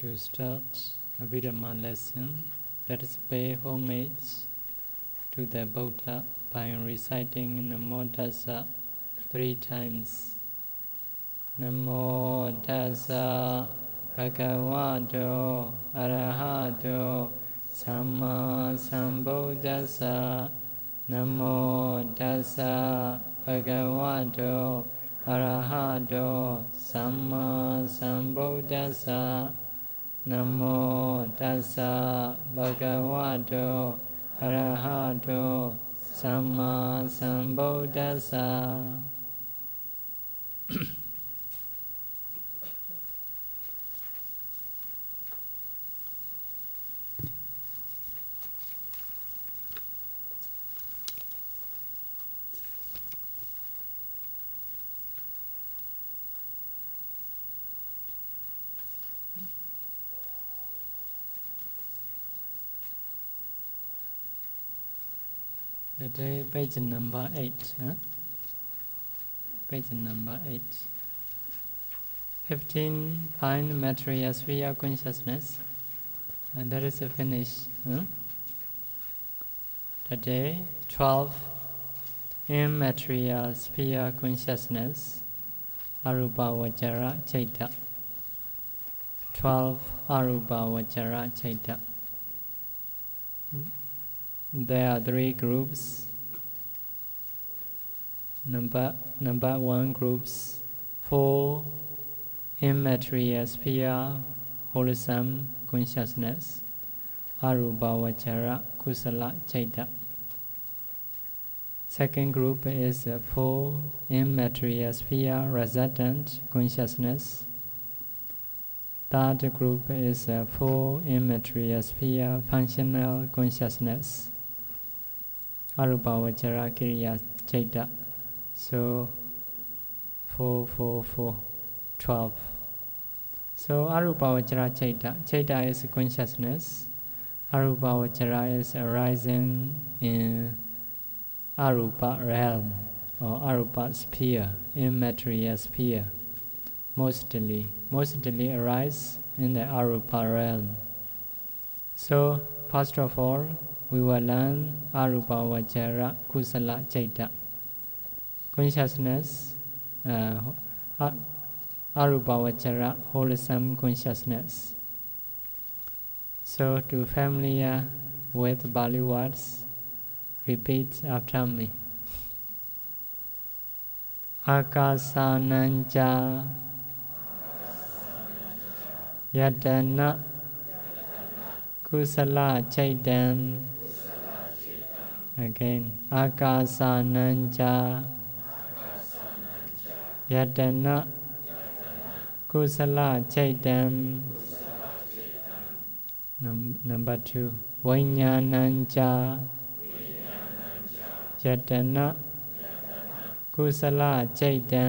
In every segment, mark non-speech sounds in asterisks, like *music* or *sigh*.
to start Abhidhamma lesson, let us pay homage to the Buddha by reciting Namo Tassa three times. Namo Tassa Bhagavato Arahato Samma Sambuddhassa Namo Tassa Bhagavato Arahato นโมตัสสะภะคะวะโตอะระหะโตสัมมาสัมพุทธัสสะ Today, page number 8. Huh? Page number 8. 15. Fine material sphere consciousness. And that is a finish. Huh? Today, 12. Immaterial sphere consciousness. Arupa Vajara Chaita. 12. Arupa Vajara Chaita. Hmm? There are three groups. Number number one groups four immaterial sphere wholesome consciousness arupa vajara kusala chaita. Second group is four immaterial sphere resultant consciousness. Third group is four immaterial sphere functional consciousness. Arupa Vajara Kiriya Chaita. So, 4, 4, 4, 12. So, Arupa Vajara Chaita. Chaita is consciousness. Arupa Vajara is arising in Arupa realm or Arupa sphere, immaterial sphere. Mostly, mostly arise in the Arupa realm. So, first of all, we will learn Arupa Vajara Kusala Chaita. Consciousness, uh, Arupa Vajara wholesome consciousness. So, to familiar with Bali words, repeat after me. Akasananja Yadana Kusala Chaitan Again Akasananja ယတနာကုသလจิตံနံပါတ်2ဝိညာဏံကြာယတနာကုသလจิตံ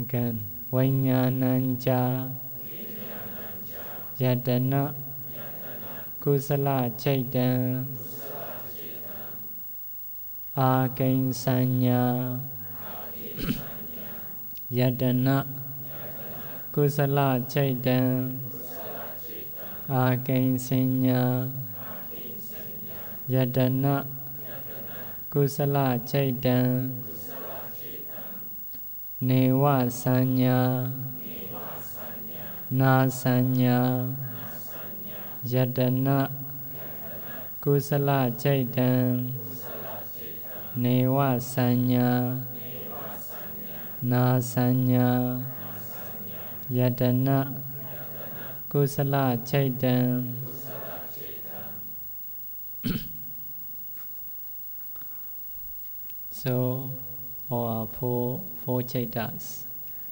again ဝိညာဏံကြာယတနာကုသလจิตံအာကိဉ္စညာ ယတနာကုသလချိတ်တံအာကိဉ္စညာယတနာကုသလချိတ်တံနေဝစัญญาနာစัญญาယတနာကုသလချိတ်တံနေဝစัญญา Neva Na Sanya Yadana Kusala Chaitan Neva Sanya Na Sanya Yadana Kusala Chaitan *coughs* So, or four, four chaitas.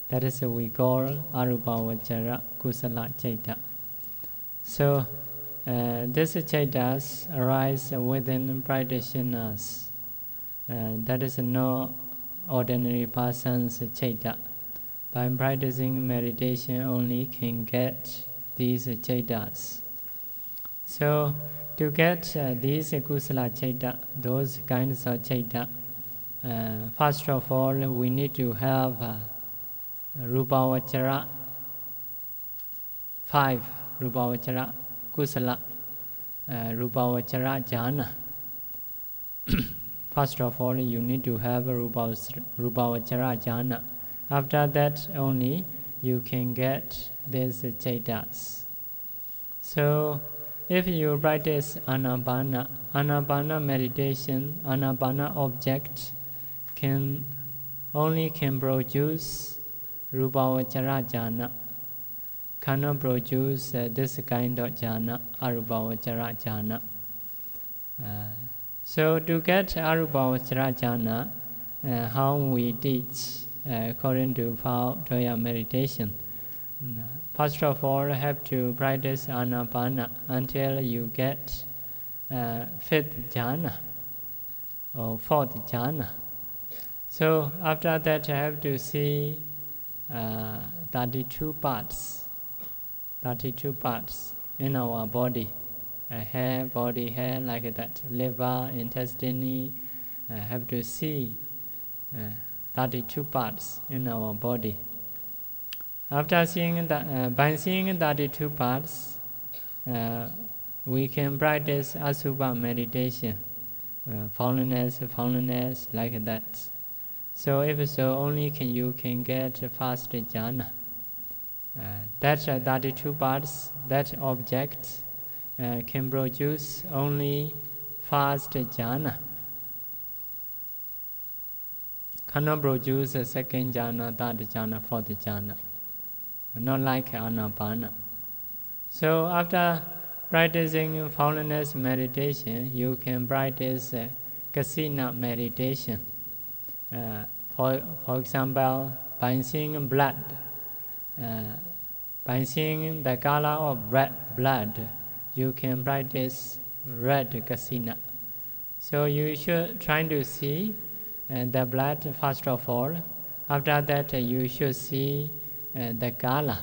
That is what we call Arupa Vajara Kusala Chaita. So, uh, these chaitas arise within practitioners. Uh, that is no ordinary person's chaita. By practicing meditation only can get these chaitas. So, to get uh, these kusala chaita, those kinds of chaita, uh, first of all, we need to have uh, Rupa Vajara five Rupavachara Kusala uh, Rupavachara jhana. *clears throat* First of all, you need to have Rupavachara jhana. After that, only you can get these chaitas. So, if you practice anapana, anapana meditation, anapana object can only can produce rupavachara jhana, cannot produce uh, this kind of jhana, arupavachara jhana. Uh, so to get arupavachara jhana, uh, how we teach uh, according to Pa-Auk meditation. First of all, have to practice anapana until you get uh, fifth jhana or fourth jhana. So after that, I have to see uh, 32 parts, 32 parts in our body. Hair, body hair, like that, liver, intestine, uh, have to see uh, 32 parts in our body. After seeing the, uh, by seeing 32 parts, we can practice Asubha meditation, uh, fallenness, fallenness, like that. So if so, only can you can get fast jhana. Uh, that uh, 32 parts, that object uh, can produce only fast jhana. Cannot produce a second jhana, third jhana, fourth jhana not like anapana. So after practicing fallenness meditation, you can practice uh, kasina meditation. Uh, for, for example, by seeing blood, uh, by seeing the color of red blood, you can practice red kasina. So you should try to see uh, the blood first of all. After that, uh, you should see uh, the color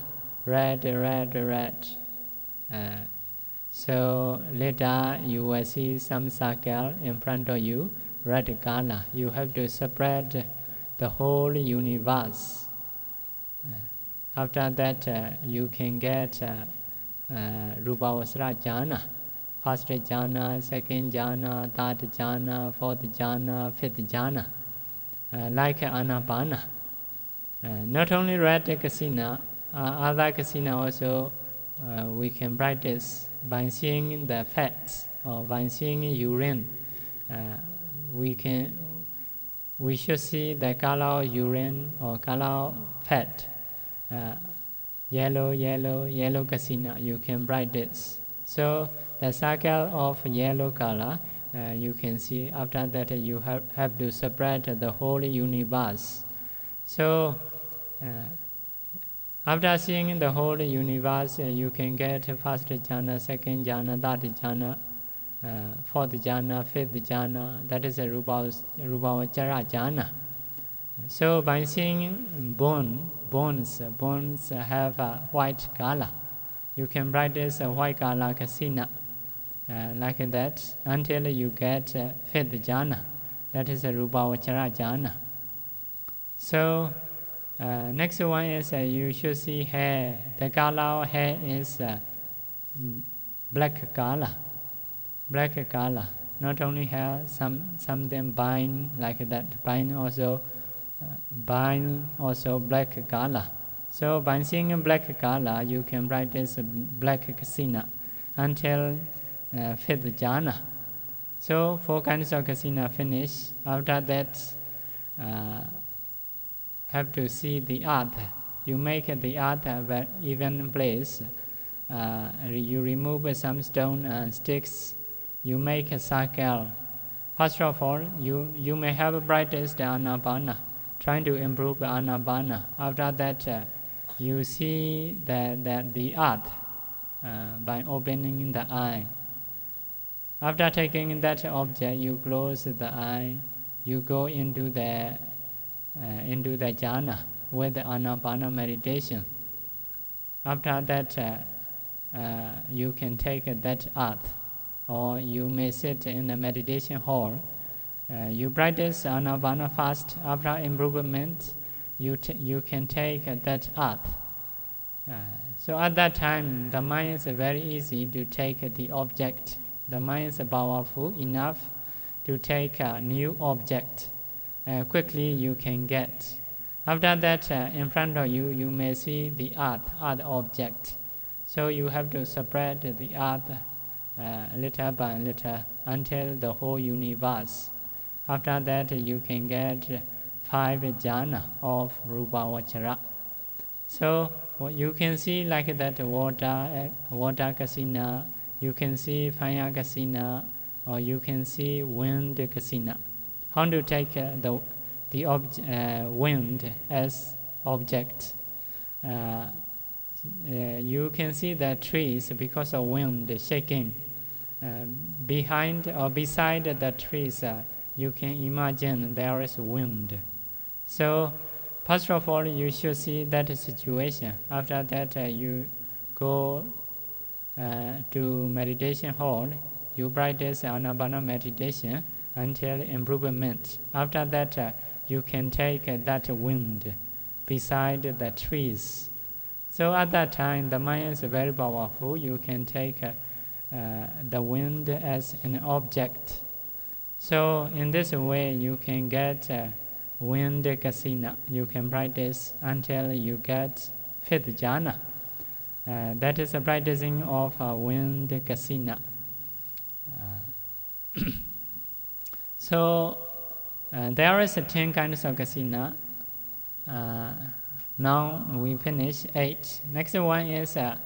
red red red uh, so later you will see some circle in front of you red color you have to spread the whole universe uh, after that uh, you can get Rupavachara jhana first jhana second jhana third jhana fourth jhana fifth jhana uh, like anapana uh, not only red kasina, uh, other kasina also uh, we can practice by seeing the fats or by seeing urine. we can we should see the color urine or color fat. Uh, yellow, yellow, yellow kasina, you can write this. So the circle of yellow color, uh, you can see after that you have, have to spread the whole universe. So uh, after seeing the whole universe, uh, you can get first jhana, second jhana, third jhana, uh, fourth jhana, fifth jhana. That is a rupa, Rupavachara jhana. So by seeing bone, bones, bones have a white color. You can practice a white color kasina, uh, like that, until you get uh, fifth jhana. That is a Rupavachara jhana. So uh, next one is uh, you should see hair. The color of hair is uh, black color. Black color. Not only hair, some something bind like that. Bind also, bind also black gala. So by seeing black gala, you can practice black kasina until uh, fifth jhana. So four kinds of kasina finish. After that. Uh, have to see the earth. You make the earth even place. Uh, you remove some stone and sticks. You make a circle. First of all, you, you may have practiced anapana, trying to improve anapana. After that, uh, you see that, the, the earth uh, by opening the eye. After taking that object, you close the eye. You go into the uh, into the jhana with the meditation. After that, uh, uh, you can take that earth, or you may sit in the meditation hall. Uh, you practice anapana fast. After improvement, you, t- you can take that earth. Uh, So at that time, the mind is very easy to take the object. The mind is powerful enough to take a new object. Uh, quickly you can get. After that, uh, in front of you, you may see the earth, other object. So you have to spread the earth uh, little by little until the whole universe. After that, you can get five jhana of Rupa Vachara. So you can see like that water, uh, water kasina, you can see fire kasina, or you can see wind kasina. How to take uh, the, the uh, wind as object? Uh, uh, you can see the trees because of wind shaking. Uh, behind or beside the trees, uh, you can imagine there is wind. So, first of all, you should see that situation. After that, uh, you go uh, to meditation hall. You practice anapana meditation until improvement. After that, uh, you can take that wind beside the trees. So at that time, the mind is very powerful. You can take uh, uh, the wind as an object. So in this way, you can get uh, wind kasina. You can practice until you get fifth jhana. Uh, that is the practicing of uh, wind kasina. Uh, *clears throat* so uh, there is a ten kinds of kasina. Uh, now we finish eight. Next one is uh,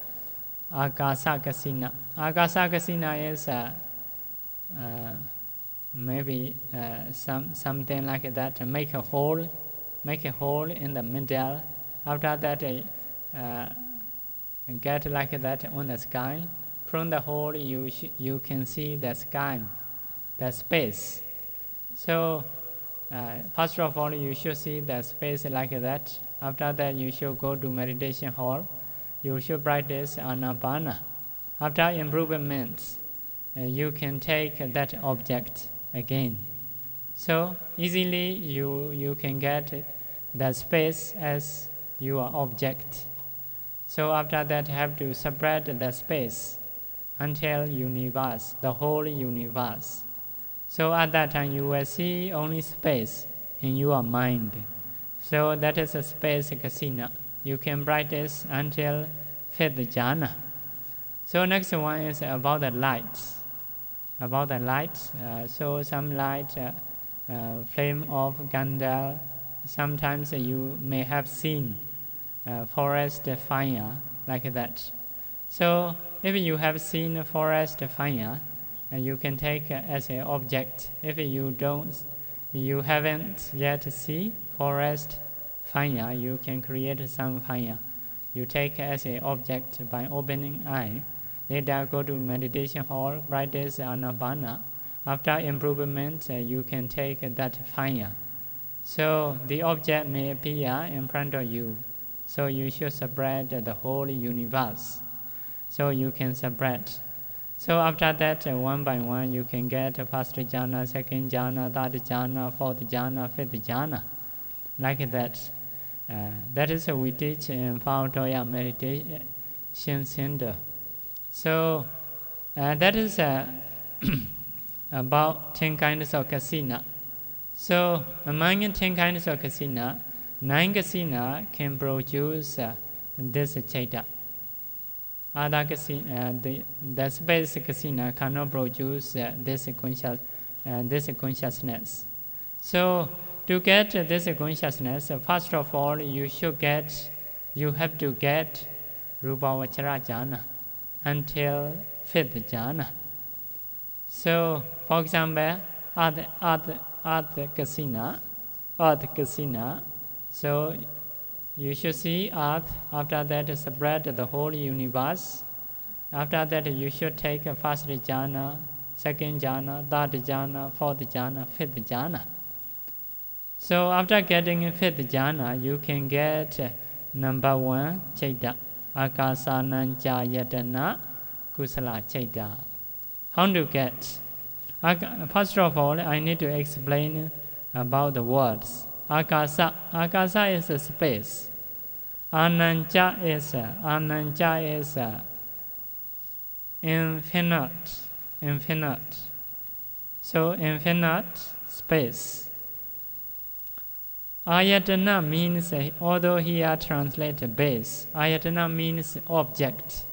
Akasa Kasina. Akasa Kasina is uh, uh, maybe uh, some something like that. Make a hole, make a hole in the middle. After that, uh, get like that on the sky. From the hole, you you can see the sky, the space. So uh, first of all, you should see the space like that. After that, you should go to meditation hall. You should practice anapana. After improvements, uh, you can take that object again. So easily you, you can get the space as your object. So after that, have to spread the space until universe, the whole universe. So at that time, you will see only space in your mind. So that is a space kasina. You can practice until fifth jhana. So next one is about the lights. About the lights. Uh, so some light, uh, uh, flame of candle. Sometimes you may have seen forest fire like that. So if you have seen forest fire, you can take as an object. If you don't, you haven't yet see forest fire, you can create some fire. You take as an object by opening eye. Later go to meditation hall, practice anapana. After improvement, you can take that fire. So the object may appear in front of you. So you should spread the whole universe. So you can spread. So after that, one by one, you can get first jhana, second jhana, third jhana, fourth jhana, fifth jhana, like that. Uh, that is what we teach in Pa-Auk Tawya Meditation Center. So uh, that is uh, *clears throat* about ten kinds of kasina. So among ten kinds of kasina, nine kasina can produce uh, this chaita. Other kasina, uh, the, the space kasina cannot produce uh, this, conscious, uh, this consciousness. So to get this consciousness, first of all, you should get, you have to get Rupa Vachara jhana until fifth jhana. So, for example, at at at kasina, at kasina, so you should see earth. After that, spread the whole universe. After that, you should take first jhana, second jhana, third jhana, fourth jhana, fifth jhana. So after getting fifth jhana, you can get number one chaita, akasananja yatana kusala chaita. How to get? First of all, I need to explain about the words. Akasa. Akasa is a space. Ananja is Ananja is infinite, infinite. So infinite space. Ayatana means, although here translated base, ayatana means object,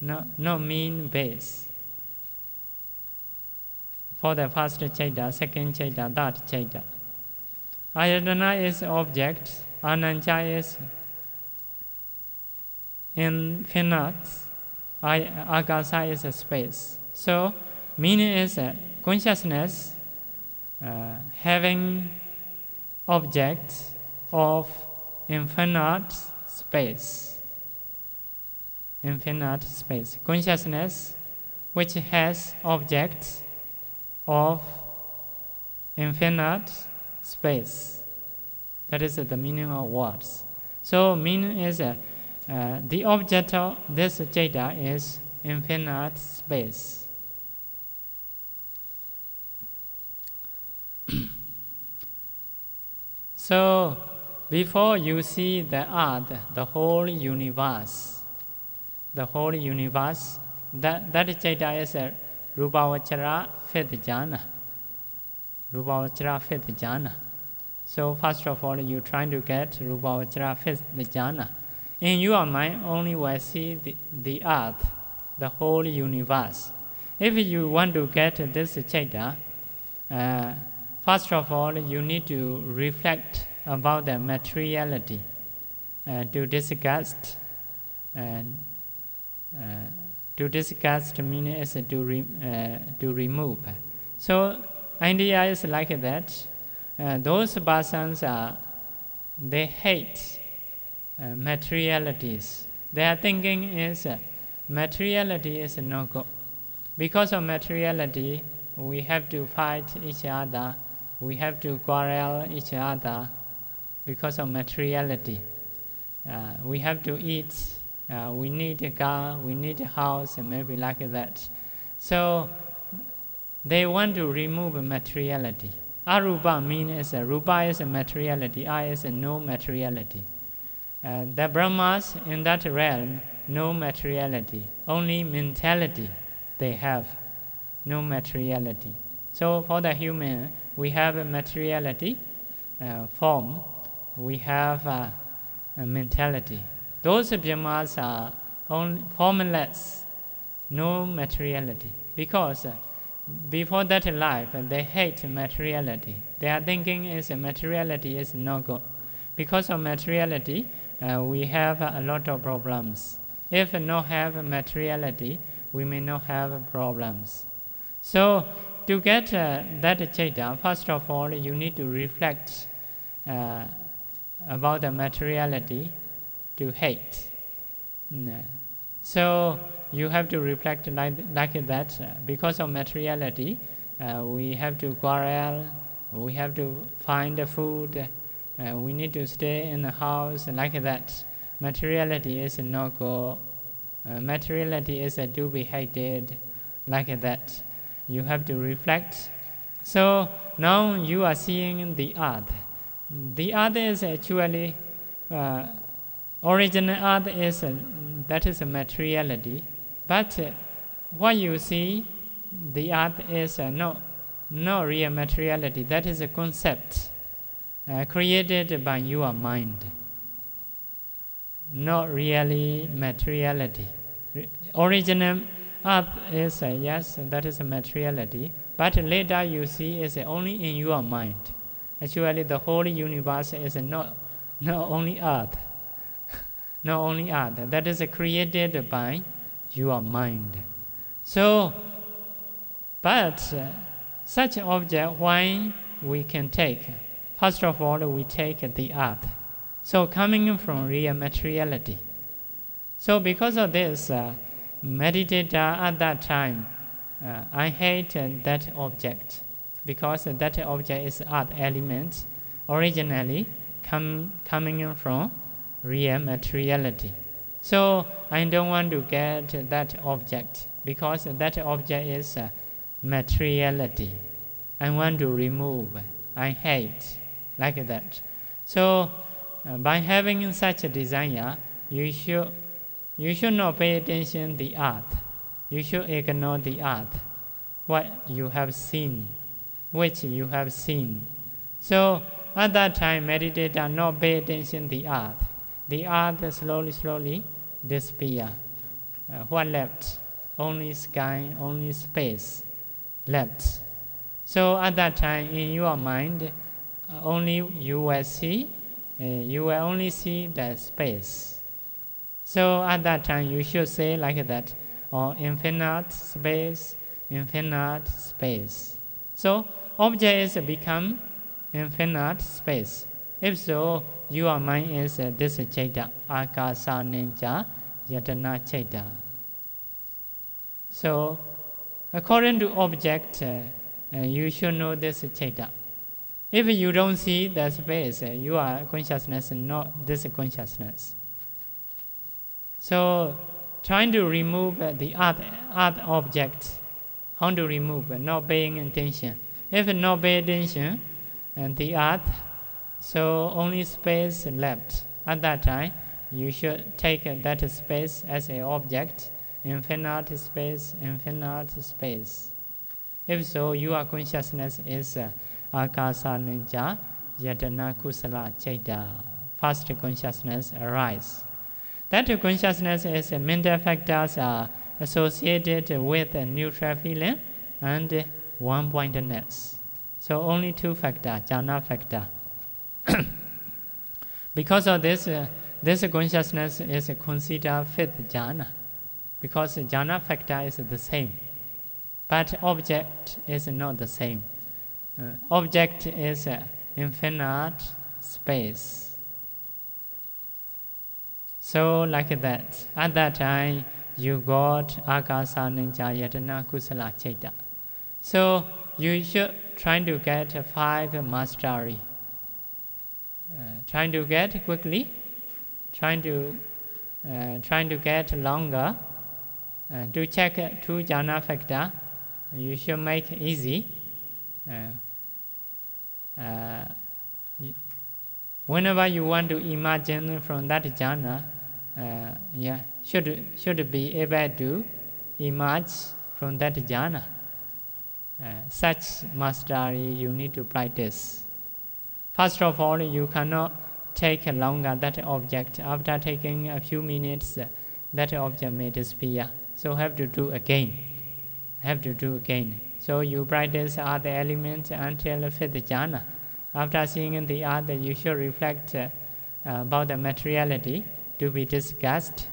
no, no mean base. For the first chaita, second chaita, third chaita. Ayatana is object, ananja is infinite, agasa is space. So, meaning is consciousness uh, having object of infinite space. Infinite space. Consciousness which has objects of infinite space. That is the meaning of words. So meaning is uh, uh, the object of this jada is infinite space. *clears throat* So, before you see the earth, the whole universe, the whole universe, that, that Chaita is a Rupavachara fifth jhana. Rupavachara fifth jhana. So, first of all, you're trying to get Rupavachara fifth jhana. In your mind, only will see the, the earth, the whole universe. If you want to get this Chaita, uh, First of all, you need to reflect about the materiality, uh, to disgust, and uh, to disgust means is to re, uh, to remove. So idea is like that. Uh, those persons are they hate uh, materialities. Their thinking is uh, materiality is no good. Because of materiality, we have to fight each other we have to quarrel each other because of materiality. Uh, we have to eat, uh, we need a car, we need a house, and maybe like that. So they want to remove materiality. Arupa means a rupa is a materiality, I is a no materiality. Uh, the Brahmas in that realm, no materiality, only mentality they have, no materiality. So for the human, we have a materiality uh, form, we have a, a mentality. Those Brahmas are only formless, no materiality, because uh, before that life they hate materiality. Their thinking is materiality is no good. Because of materiality, uh, we have a lot of problems. If not have materiality, we may not have problems. So to get uh, that chaita, first of all, you need to reflect uh, about the materiality to hate. Mm, so you have to reflect like, like that. Uh, because of materiality, uh, we have to quarrel, we have to find food, uh, we need to stay in the house, like that. Materiality is no good. Uh, materiality is to be hated, like that you have to reflect. So now you are seeing the earth. The earth is actually uh, original earth is that is a materiality, but uh, what you see, the earth is uh, no, no real materiality. That is a concept uh, created by your mind. Not really materiality. Original Earth is a yes, that is a materiality. But later you see is only in your mind. Actually, the whole universe is not, not only Earth. *laughs* not only Earth. That is created by your mind. So, but uh, such object, why we can take? First of all, we take the Earth. So coming from real materiality. So because of this, uh, meditator at that time, uh, I hate uh, that object because that object is art element originally come, coming from real materiality. So I don't want to get that object because that object is uh, materiality. I want to remove. I hate like that. So uh, by having such a desire, you should, you should not pay attention the earth. You should ignore the earth, what you have seen, which you have seen. So at that time, meditator not pay attention the earth. The earth slowly, slowly disappear. Uh, what left? Only sky, only space left. So at that time, in your mind, uh, only you will see, uh, you will only see the space. So at that time, you should say like that, or infinite space, infinite space. So object is become infinite space. If so, your mind is uh, this chaita, akasa ninja, yatana chaita. So, according to object, uh, uh, you should know this chaita. If you don't see the space, uh, you are consciousness, not this consciousness. So, trying to remove uh, the art, art object, how to remove, uh, not paying attention. If not pay attention, and the earth, so only space left. At that time, you should take that space as an object, infinite space, infinite space. If so, your consciousness is uh, akasa ninja, yatana kusala chaita. First consciousness arise. That consciousness is mental factors are associated with a neutral feeling and one pointedness. So only two factor, jhana factor. *coughs* because of this, uh, this consciousness is considered fifth jhana, because jhana factor is the same, but object is not the same. Uh, object is uh, infinite space. So like that, at that time you got akasa ninja yatana kusala chaita. So you should try to get five mastery. Uh, trying to get quickly, trying to uh, trying to get longer. Uh, to check two jhana factor, you should make easy. Uh, uh, whenever you want to imagine from that jhana, uh, yeah, should should be able to emerge from that jhana. Uh, such mastery you need to practice. First of all, you cannot take longer that object. After taking a few minutes, uh, that object may disappear. So have to do again. Have to do again. So you practice other elements until fifth jhana. After seeing the other, you should reflect uh, about the materiality to be discussed.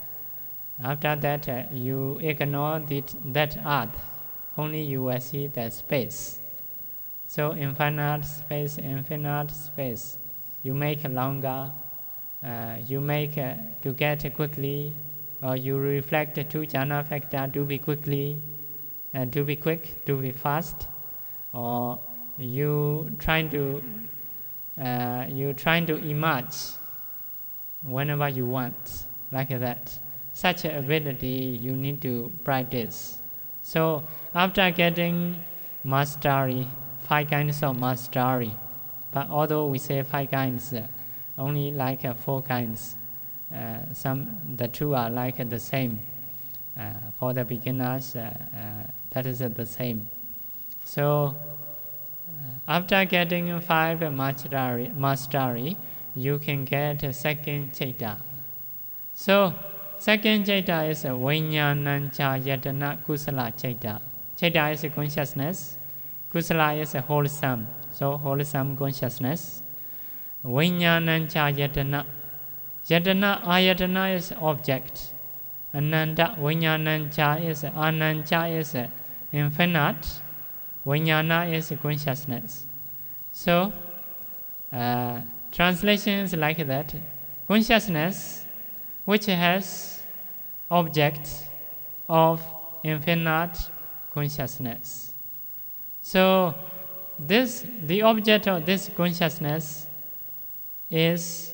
After that, uh, you ignore the, that earth only you will see the space. So infinite space, infinite space. You make longer, uh, you make uh, to get quickly, or you reflect two jhana factor to be quickly, and to be quick, to be fast, or you trying to uh, you trying to emerge whenever you want, like that. Such ability you need to practice. So after getting mastery, five kinds of mastery, but although we say five kinds, only like uh, four kinds. Uh, some the two are like the same. Uh, for the beginners, uh, that is the same. So after getting five mastery, mastery, you can get a second chaita. So second chaita is a Vinyanancha Yatana Kusala chaita. Chaita is a consciousness. Kusala is a wholesome. So wholesome consciousness. Vinyanancha yatana. Yatana ayatana is object. Ananda vinyanancha is anancha is infinite. Vinyana is consciousness. So uh, translation is like that. Consciousness which has object of infinite consciousness. So this the object of this consciousness is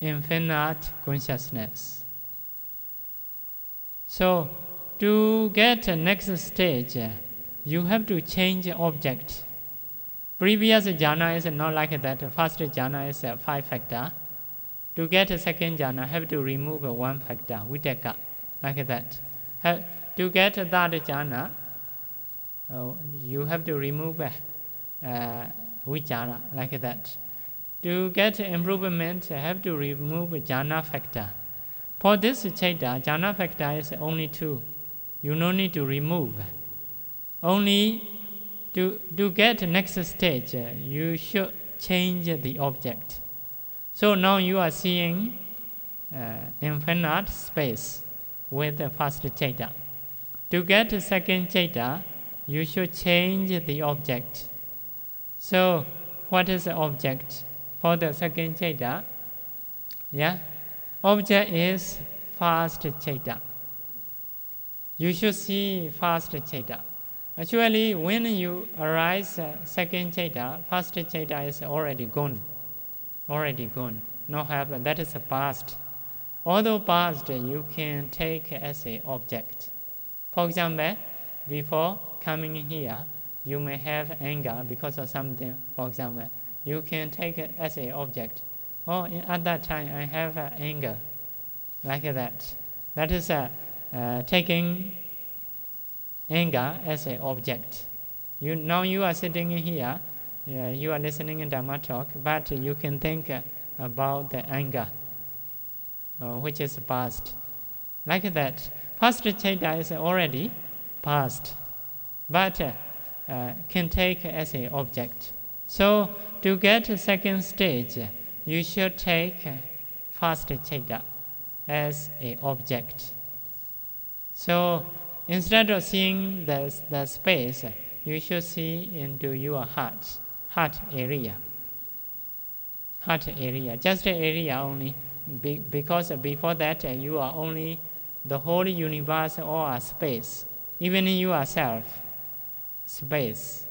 infinite consciousness. So to get next stage, you have to change object. Previous jhana is not like that. First jhana is a five factor. To get a second jhana, have to remove one factor, vitakka, like that. To get that jhana, uh, you have to remove uh, vichara, like that. To get improvement, have to remove jhana factor. For this chaita, jhana factor is only two. You no need to remove. Only to, to get next stage, you should change the object. So now you are seeing uh, infinite space with the first chaita. To get second chaita, you should change the object. So, what is the object for the second chaita? Yeah, object is first chaita. You should see first chaita. Actually, when you arise uh, second chaita, first chaita is already gone already gone. No happen. That is past. Although past, you can take as a object. For example, before coming here, you may have anger because of something. For example, you can take it as a object. Oh, at that time I have uh, anger, like that. That is uh, uh, taking anger as an object. You now you are sitting here yeah, you are listening in Dharma talk, but you can think about the anger, uh, which is past. Like that, past chaita is already past, but uh, can take as an object. So to get second stage, you should take first chaita as an object. So instead of seeing the, the space, you should see into your heart heart area. Heart area, just the area only, Be, because before that you are only the whole universe or a space, even you yourself, space.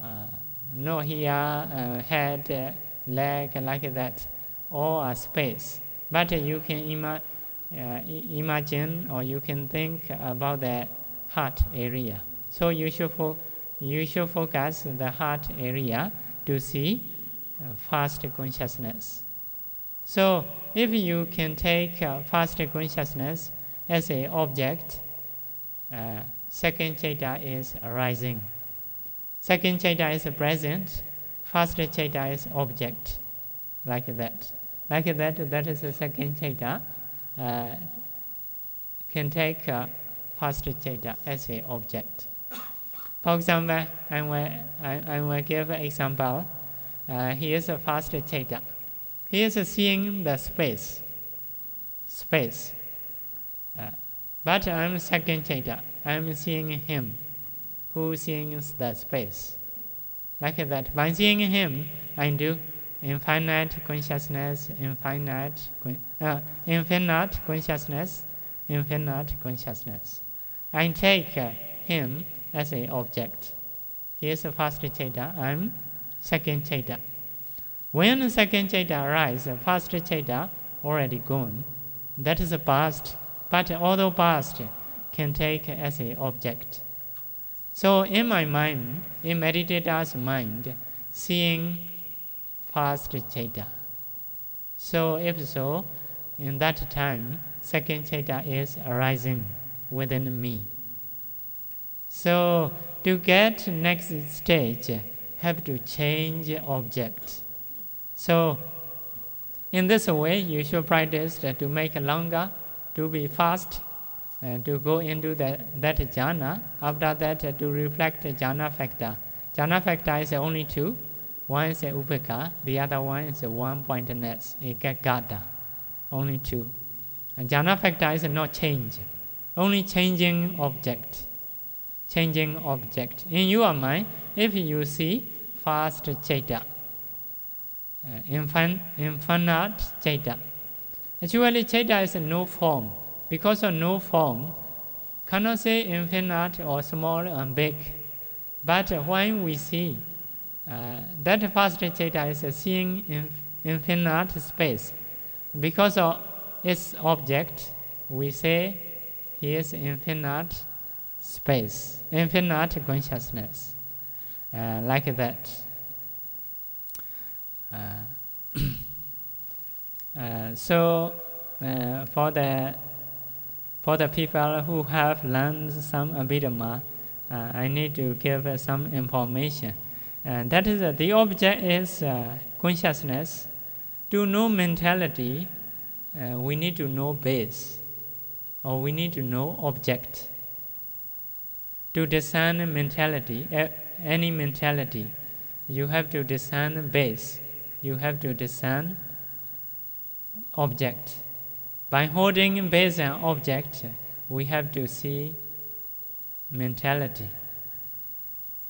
Uh, no here, uh, head, uh, leg, like that, or a space. But you can ima- uh, imagine or you can think about the heart area. So you should. Fo- you should focus the heart area to see uh, fast consciousness. So, if you can take uh, fast consciousness as an object, uh, second chaita is arising. Second chaita is present, first chaita is object, like that. Like that, that is the second chaita. Uh, can take uh, first chaita as an object. For example, I will, I, I will give an example. Uh, is a fast chaita. He is seeing the space. Space. Uh, but I'm second chaita. I'm seeing him who sees the space. Like that. By seeing him, I do infinite consciousness, infinite, uh, infinite consciousness, infinite consciousness. I take him as an object. He is the first chaita, I'm second chaita. When the second chaita arises, first chaita already gone. That is the past, but although past can take as an object. So in my mind, in meditator's mind, seeing first chaita. So if so, in that time, second chaita is arising within me. So to get next stage, have to change object. So in this way, you should practice to make longer, to be fast, and to go into the, that jhana. After that, to reflect jhana factor. Jhana factor is only two. One is a upekkha, the other one is a one pointedness, ekaggata. Only two. And jhana factor is not change, only changing object changing object. In your mind, if you see first chaita, uh, infin- infinite chaita, actually chaita is no form. Because of no form, cannot say infinite or small and big. But when we see uh, that first chaita is seeing in, infinite space, because of its object, we say he is infinite space, infinite consciousness, uh, like that. Uh, *coughs* Uh, so uh, for the for the people who have learned some Abhidhamma, uh, I need to give some information. And that is uh, the object is uh, consciousness. To know mentality, uh, we need to know base, or we need to know object. To discern mentality, any mentality, you have to discern base. You have to discern object. By holding base and object, we have to see mentality.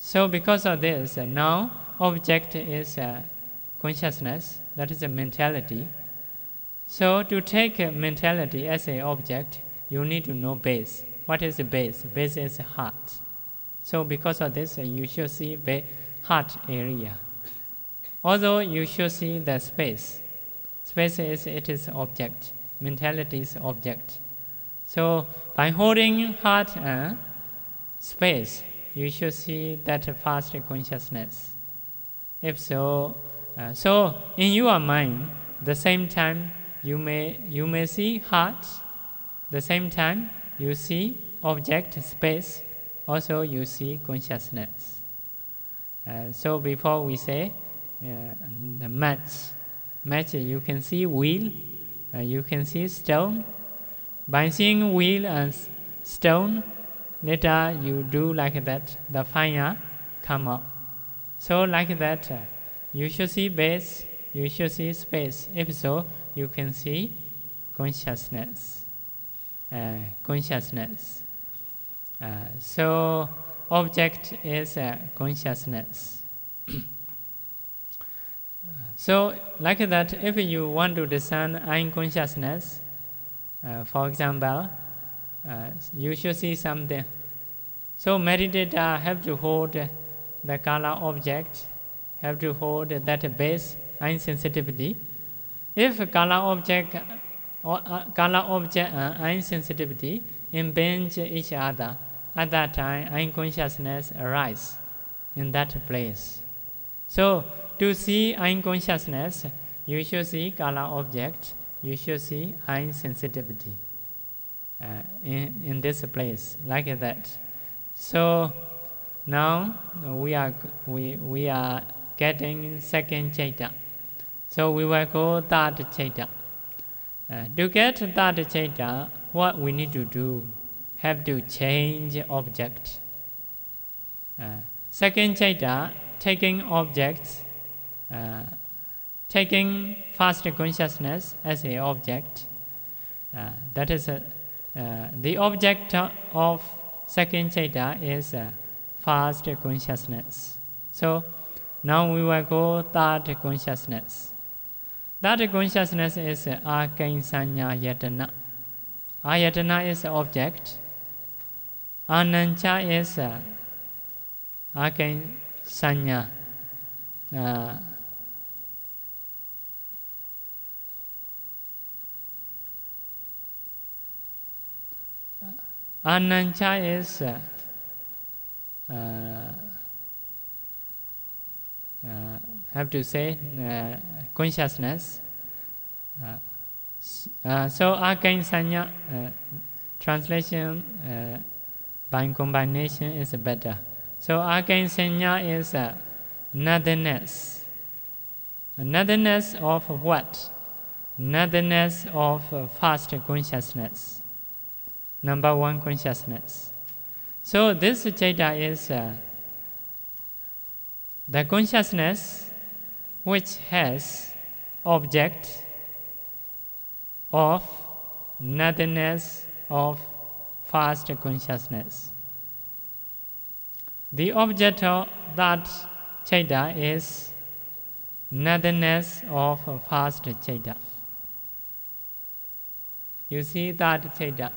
So, because of this, now object is uh, consciousness, that is a mentality. So, to take a mentality as an object, you need to know base. What is the base? Base is heart. So, because of this, uh, you should see the heart area. Although you should see the space, space is it is object mentality is object. So by holding heart and space, you should see that fast consciousness. If so, uh, so in your mind, the same time you may you may see heart, the same time you see object space, also you see consciousness. Uh, so before we say uh, the match, match you can see wheel uh, you can see stone. By seeing wheel and stone, later you do like that, the fire come up. So like that, you should see base, you should see space. If so, you can see consciousness. Uh, consciousness. Uh, so object is uh, consciousness. *clears throat* So, like that, if you want to discern eye consciousness, uh, for example, you should see something. So, meditator have to hold the color object, have to hold that base eye sensitivity. If color object or uh, color object and uh, sensitivity impinge each other, at that time I consciousness arise in that place. So to see eye consciousness, you should see color object, you should see eye sensitivity uh, in, in this place, like that. So now we are, we, we are getting second chaita. So we will go third chaita. Uh, to get third chaita, what we need to do? Have to change object. Uh, second chaita, taking objects uh, taking first consciousness as a object. Uh, that is a, uh, the object of second chaita is fast consciousness. So now we will go third consciousness. Third consciousness is akiñcañña yatana. Ayatana is object. Anancha is arcane sanya. Uh, Anancha is uh, uh, uh, have to say uh, consciousness. Uh, uh, so akiñcañña translation by combination is better. So akiñcañña is nothingness. Nothingness of what? Nothingness of fast consciousness number one consciousness. So this chaita is uh, the consciousness which has object of nothingness of fast consciousness. The object of that chaita is nothingness of fast chaita. You see that chaita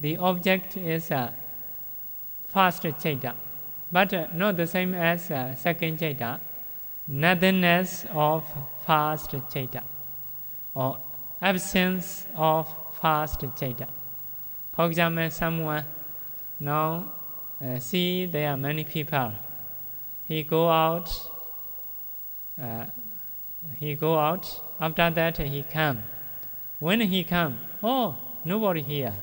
the object is a fast chaita, but uh, not the same as uh, second chaita, nothingness of fast chaita, or absence of fast chaita. For example, someone now uh, see there are many people. He go out. Uh, he go out. After that, he come. when he come, oh, nobody here,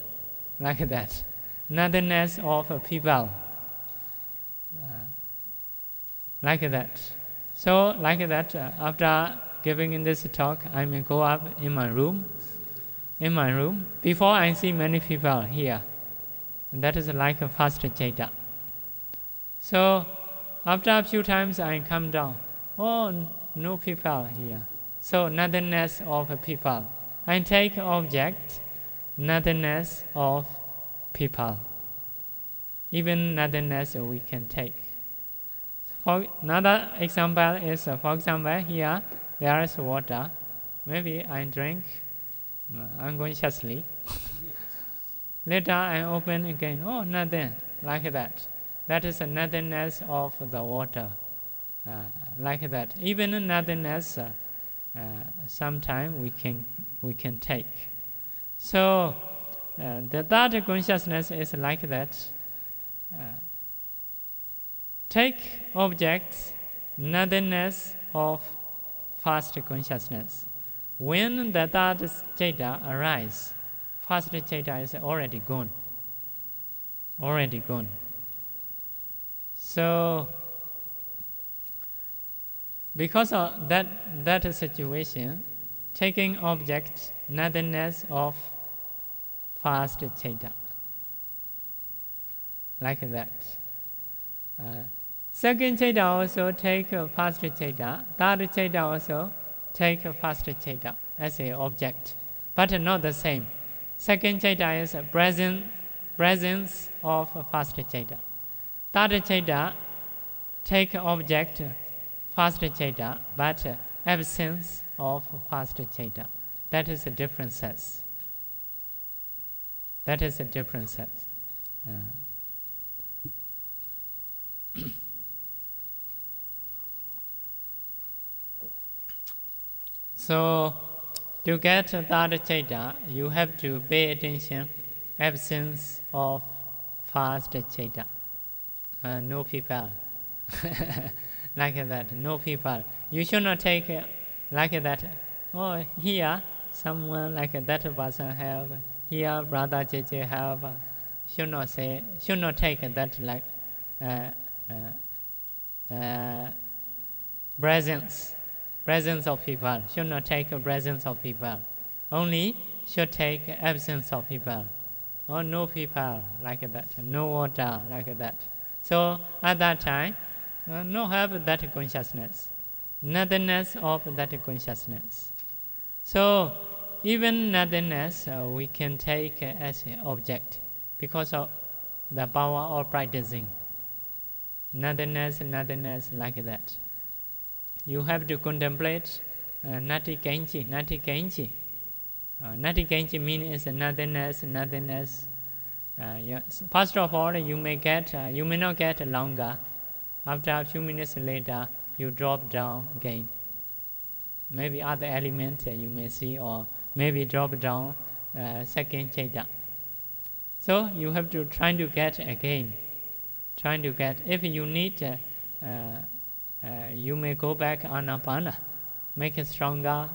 like that. Nothingness of people, uh, like that. So, like that, uh, after giving in this talk, I may go up in my room. In my room, before I see many people here, and that is like a fast chaita. So, after a few times, I come down. Oh, no people here. So, nothingness of people. I take object, nothingness of people. Even nothingness we can take. For another example is, uh, for example, here there is water. Maybe I drink uh, unconsciously. *laughs* Later I open again. Oh, nothing like that. That is nothingness of the water, uh, like that. Even nothingness, uh, uh, sometime we can we can take. So uh, the third consciousness is like that. Uh, take objects, nothingness of first consciousness. When the third chaita arises, first chaita is already gone. Already gone. So, because of that, that situation, taking object, nothingness of first chaita. Like that. Uh, second chaita also take first chaita. Third chaita also take first chaita as a object, but not the same. Second chaita is present, presence of first chaita. Third chaita take object first chaita, but absence of first chaita. That is a different sense. That is a different sense. Uh, so, to get that chaita, you have to pay attention absence of fast chaita. Uh, no people. *laughs* like that, no people. You should not take like that. Oh, here, someone like that person have here brother JJ have. Should not say should not take that like uh, uh, uh, presence presence of people. Should not take presence of people. Only should take absence of people. Or no people like that. No water like that. So at that time uh, no have that consciousness nothingness of that consciousness so even nothingness uh, we can take uh, as an object because of the power of practicing. Nothingness, nothingness, like that. You have to contemplate uh, natthi kiñci, natthi kiñci. Uh, natthi kiñci means nothingness, nothingness. Uh, yes. First of all, you may get, uh, you may not get longer. After a few minutes later, you drop down again. Maybe other elements uh, you may see or maybe drop down uh, second chaita. So you have to try to get again, trying to get. If you need, uh, uh, you may go back anapana, make it stronger.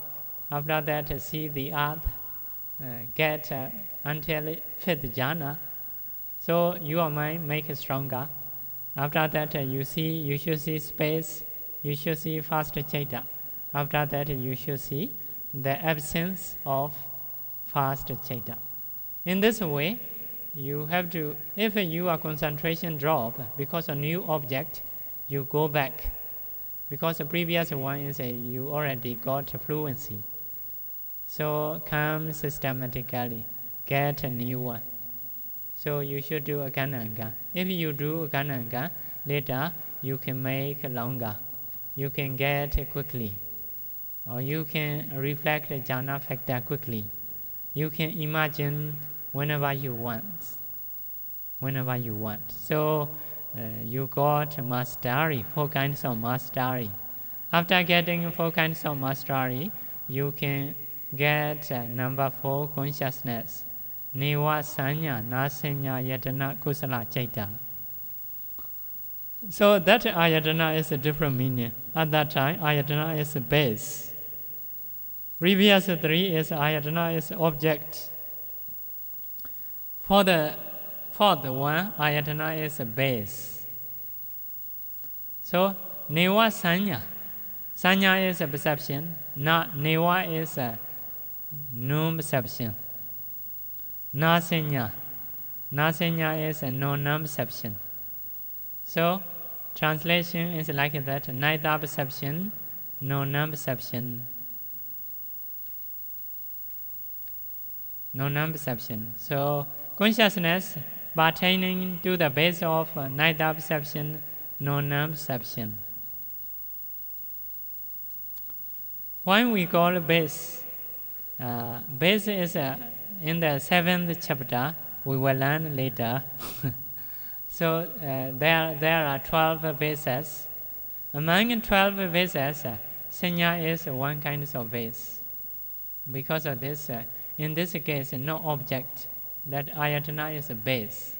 After that, see the earth, uh, get uh, until fifth jhana. So your mind make it stronger. After that, you see, you should see space. You should see fast chaita. After that, you should see the absence of fast chaita. In this way, you have to, if your concentration drop because a new object, you go back. Because the previous one is a, you already got fluency. So come systematically, get a new one. So you should do a gananga. If you do a gananga, later you can make longer. You can get quickly or you can reflect the jhana factor quickly. You can imagine whenever you want. Whenever you want. So uh, you got mastery, four kinds of mastery. After getting four kinds of mastery, you can get uh, number four consciousness. Neva Sanya Nasanya Yatana Kusala Chaita. So that ayatana is a different meaning. At that time, ayatana is a base. Previous three is ayatana is object. For the fourth one, ayatana is a base. So, neva sanya. Sanya is a perception. Na, neva is a non perception. Nasenya. Nasenya is a non perception. So, translation is like that neither perception nor non perception. No non perception. So, consciousness pertaining to the base of neither perception nor non perception. Why we call base? Uh, base is uh, in the seventh chapter, we will learn later. *laughs* so uh, there, there are 12 bases. Among 12 bases, uh, Sanya is one kind of base. Because of this, uh, in this case, no object. That ayatana is a base.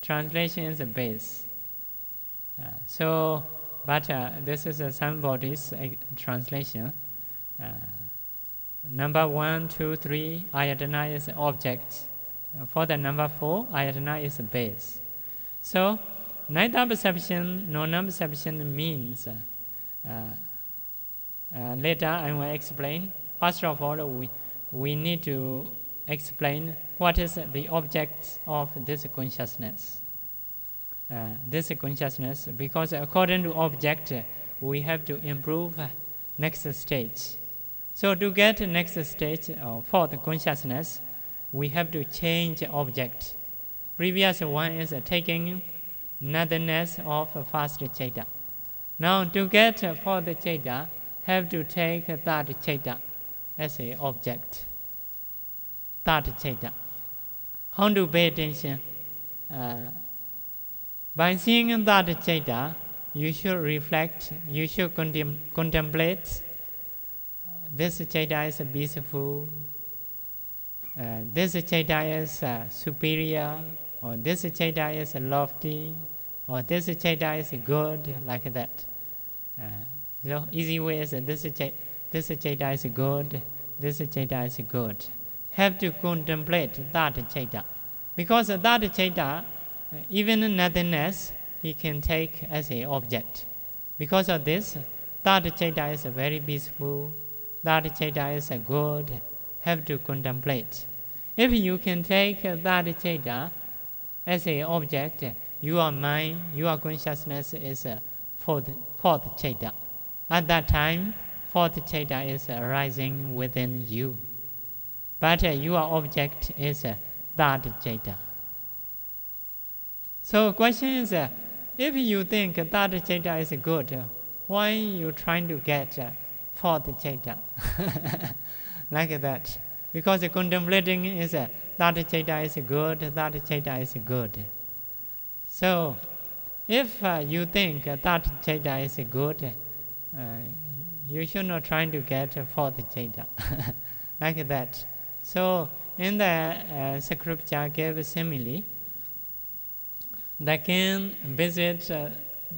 Translation is a base. Uh, so, but uh, this is uh, somebody's translation. Uh, number one, two, three, ayatana is object. For the number four, ayatana is a base. So, neither perception nor non-perception means. Uh, uh, later, I will explain. First of all, we we need to explain what is the object of this consciousness. Uh, this consciousness, because according to object, we have to improve next stage. So to get next stage uh, for the consciousness, we have to change object. Previous one is taking nothingness of first chaita. Now to get for the chaita, have to take that chaita as a object. That chaita. How to pay attention? Uh, by seeing that chaita, you should reflect, you should contem- contemplate. This chaita is peaceful. Uh, this chaita is uh, superior, or this chaita is lofty, or this chaita is good, like that. Uh, so easy way is this chaita this is good, this chaita is good. Have to contemplate that chaita. Because that chaita, even nothingness, he can take as a object. Because of this, that chaita is very peaceful, that chaita is good, have to contemplate. If you can take that chaita as a object, your mind, your consciousness is fourth, fourth chaita. At that time, fourth chaita is arising within you. But your object is uh, that chaita. So question is, if you think that chaita is good, why you trying to get fourth chaita? *laughs* like that. Because contemplating is uh, that chaita is good, that chaita is good. So, if uh, you think that chaita is good, uh, you should not try to get fourth chaita *laughs* like that. So in the uh, scripture gave simile, the king visit uh,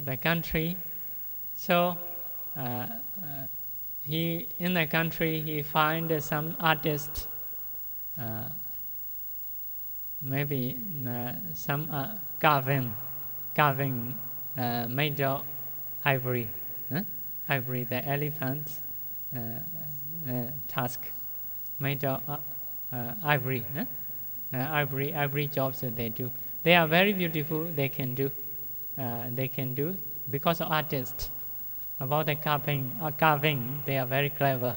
the country. So uh, uh, he in the country he find some artist, uh, maybe uh, some carving, carving made of ivory. Huh? ivory, the elephant uh, uh, tusk made of uh, uh, ivory. Huh? Uh, ivory, ivory jobs that they do. They are very beautiful. They can do. they can do because of artists. About the carving, carving, they are very clever.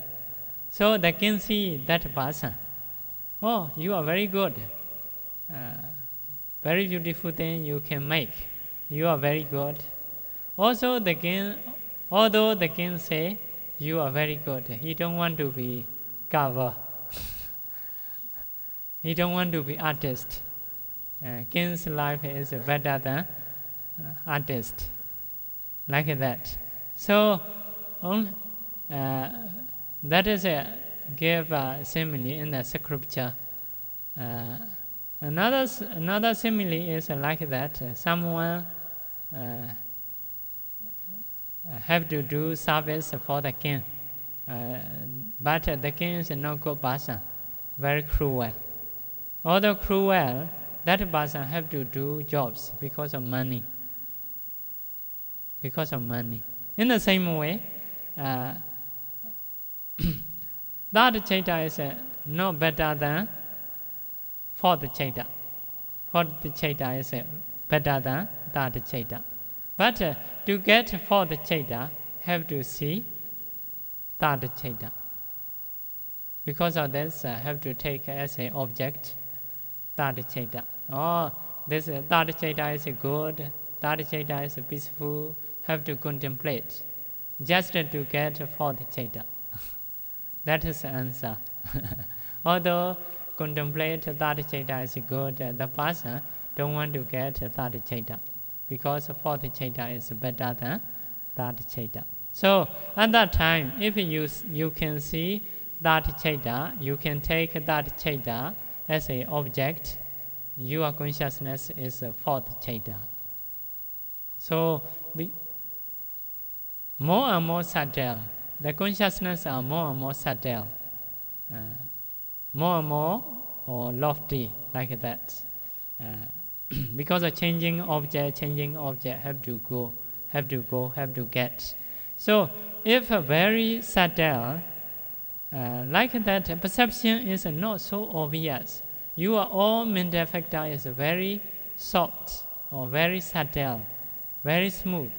So they can see that person. Oh, you are very good. Very beautiful thing you can make. You are very good. Also, they can Although the king say, you are very good, he don't want to be cover. *laughs* he don't want to be artist. Uh, king's life is better than uh, artist. Like that. So, on, uh, that is a give simile in the scripture. Uh, another another simile is like that. someone uh, have to do service for the king. Uh, but uh, the king is no good person, very cruel. Although cruel, that person have to do jobs because of money. Because of money. In the same way, uh, *coughs* that chaita is uh, no better than fourth chaita. For the chaita is better than third chaita. But uh, to get for the chaita, have to see third chaita. Because of this, uh, have to take as an object third chaita. Oh, this uh, third chaita is good, third chaita is peaceful, have to contemplate just to get for the chaita. *laughs* that is the answer. *laughs* Although contemplate third chaita is good, the person don't want to get third chaita because fourth chaita is better than third chaita. So at that time, if you you can see that chaita, you can take that chaita as a object. Your consciousness is fourth chaita. So we, more and more subtle. The consciousness are more and more subtle, uh, more and more or lofty like that. Uh, *clears throat* because of changing object, changing object have to go, have to go, have to get. So if a very subtle, uh, like that, perception is not so obvious. You are all mental factor is very soft or very subtle, very smooth.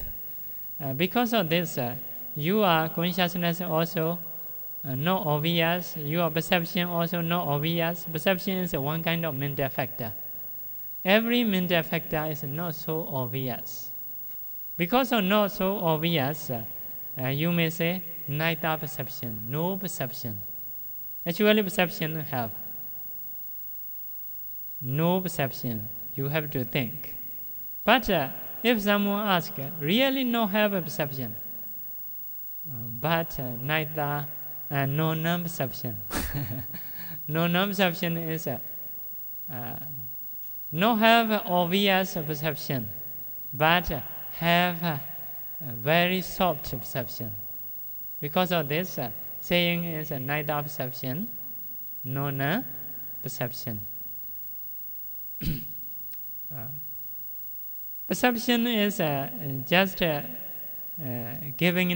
Uh, because of this, uh, your consciousness also uh, not obvious, your perception also not obvious. Perception is one kind of mental factor. Every mental factor is not so obvious. Because of not so obvious, uh, you may say neither perception, no perception. Actually, perception have. No perception. You have to think. But uh, if someone asks, really no have a perception, uh, but uh, neither uh, no non-perception. *laughs* no non-perception is uh, uh, no have obvious perception, but have a very soft perception. Because of this, uh, saying is uh, neither perception nor no perception. *coughs* uh, perception is uh, just uh, uh, giving a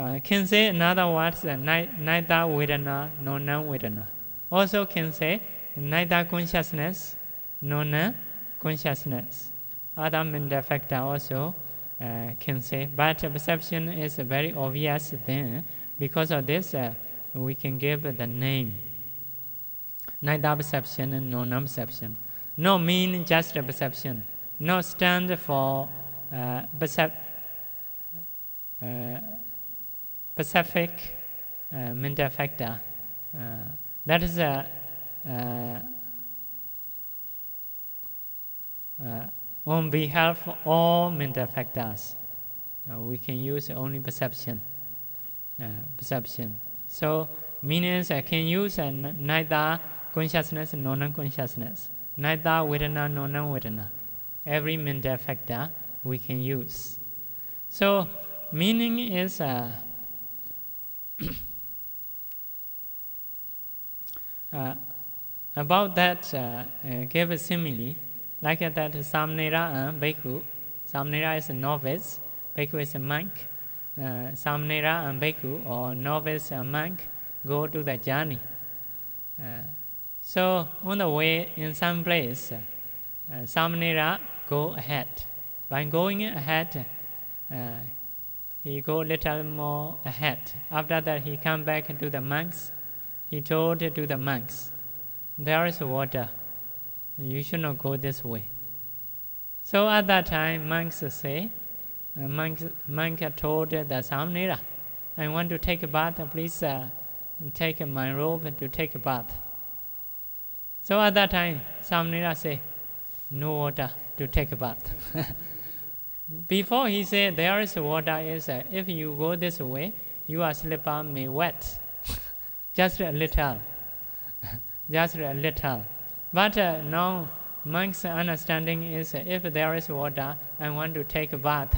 name. can say another words neither vedana nor non vedana. Also can say neither consciousness nor consciousness. Other mental factor also uh, can say, but perception is a very obvious thing. Because of this, uh, we can give the name. Neither perception nor non-perception. No mean just perception. No stand for uh, percep- uh, specific uh, mental factor. Uh, that is a uh, uh, on behalf of all mental factors. Uh, we can use only perception. Uh, perception. So meanings I can use neither consciousness nor non-consciousness, neither vedana nor non-vedana. Every mental factor we can use. So meaning is uh, uh, about that. Uh, give a simile. Like that, Samnera and Bhikkhu. Samnera is a novice, Bhikkhu is a monk. Uh, Samnera and Bhikkhu, or novice and monk, go to the journey. Uh, so, on the way in some place, uh, Samnera go ahead. By going ahead, uh, he go little more ahead. After that, he come back to the monks. He told to the monks, there is water you should not go this way. So at that time, monks say, uh, monk, monk told the Samnera, I want to take a bath, please uh, take my robe to take a bath. So at that time, Samnera say, no water to take a bath. *laughs* Before he said there is water, is uh, if you go this way, your slipper may wet, *laughs* just a little, *laughs* just a little. But uh, now monk's understanding is uh, if there is water, I want to take a bath.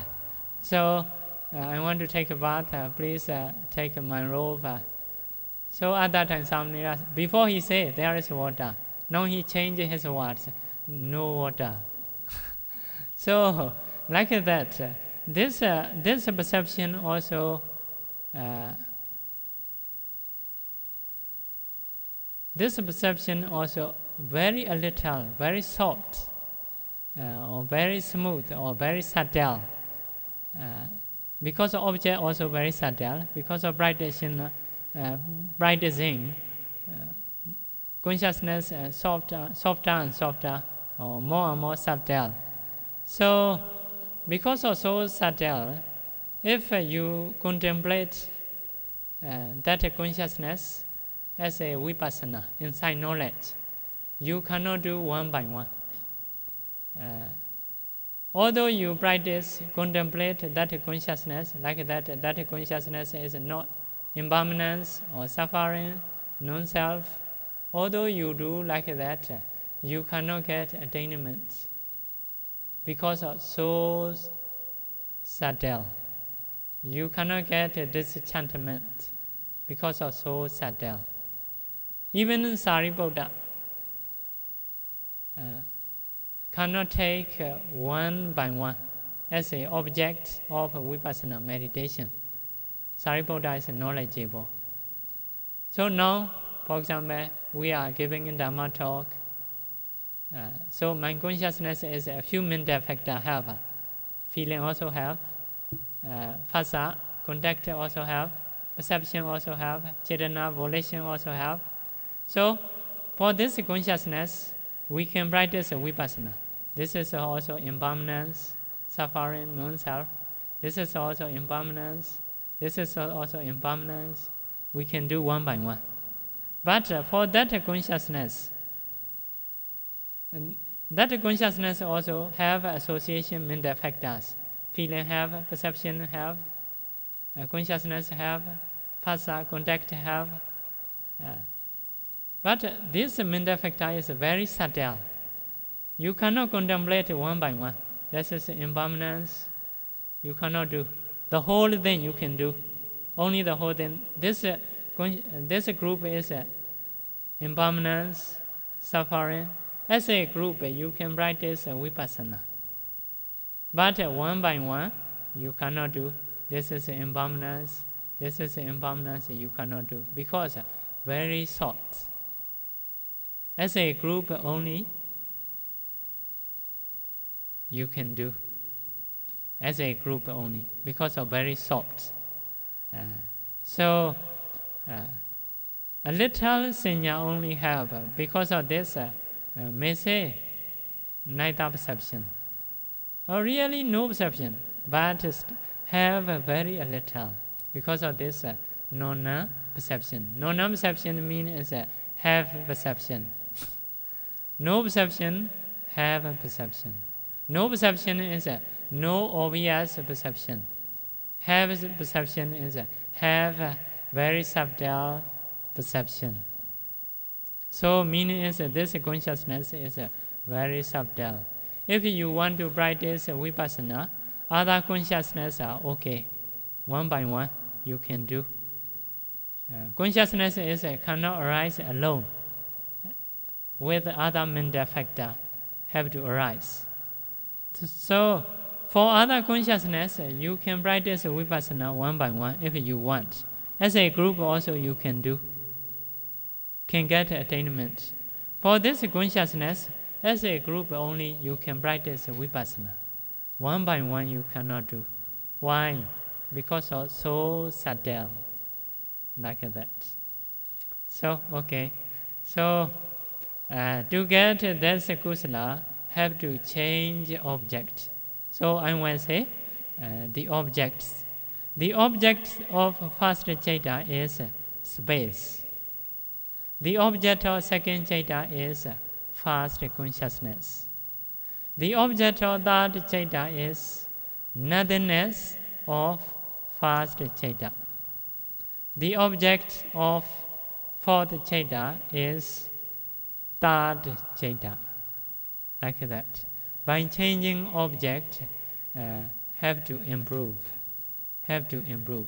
So uh, I want to take a bath, uh, please uh, take my robe. uh." So at that time, Samnera, before he said there is water, now he changed his words, no water. *laughs* so like that, this uh, this perception also. Uh, this perception also very little, very soft, uh, or very smooth, or very subtle. Uh, because of object also very subtle, because of uh, brightening, uh, consciousness uh, softer, softer and softer, or more and more subtle. So, because of so subtle, if you contemplate uh, that consciousness as a vipassana, insight knowledge, you cannot do one by one. Uh, although you practice, contemplate that consciousness, like that, that consciousness is not impermanence or suffering, non self. Although you do like that, you cannot get attainment because of so subtle. You cannot get a disenchantment because of so subtle. Even Sariputta uh, cannot take uh, one by one as an object of vipassana meditation. Sariputta is knowledgeable. So now, for example, we are giving a Dhamma talk. Uh, so mind consciousness is a few mental factor have. Feeling also have. Uh, contact also have. Perception also have. Chetana, volition also have. So for this consciousness, we can practice vipassana. This is also impermanence, suffering, non-self. This is also impermanence. This is also impermanence. We can do one by one. But uh, for that consciousness, and that consciousness also have association mental factors. Feeling have, perception have, uh, consciousness have, phassa, contact have. Uh, but uh, this mind factor is very subtle. You cannot contemplate one by one. This is impermanence. You cannot do. The whole thing you can do. Only the whole thing. This, uh, this group is uh, impermanence, suffering. As a group, uh, you can practice vipassana. But uh, one by one, you cannot do. This is impermanence. This is impermanence you cannot do because uh, very short. As a group only, you can do. As a group only, because of very soft. Uh, so, uh, a little senya only uh, because of this, uh, uh, may say, neither perception. Or really no perception, but have a very little. Because of this, uh, non perception. Non perception means uh, have perception. No perception, have a perception. No perception is a no obvious perception. Have perception is a have very subtle perception. So meaning is this consciousness is very subtle. If you want to practice vipassana, other consciousness are okay. One by one, you can do. Uh, consciousness is cannot arise alone with other mental factor have to arise. So, for other consciousness, you can practice vipassana one by one if you want. As a group, also you can do, can get attainment. For this consciousness, as a group only, you can practice vipassana. One by one, you cannot do. Why? Because of so subtle, like that. So, okay. So, uh, to get this kusala, have to change object. So I will say uh, the objects. The object of first chaita is space. The object of second chaita is first consciousness. The object of third chaita is nothingness of first chaita. The object of fourth chaita is third chaita. Like that. By changing object, uh, have to improve. have to improve.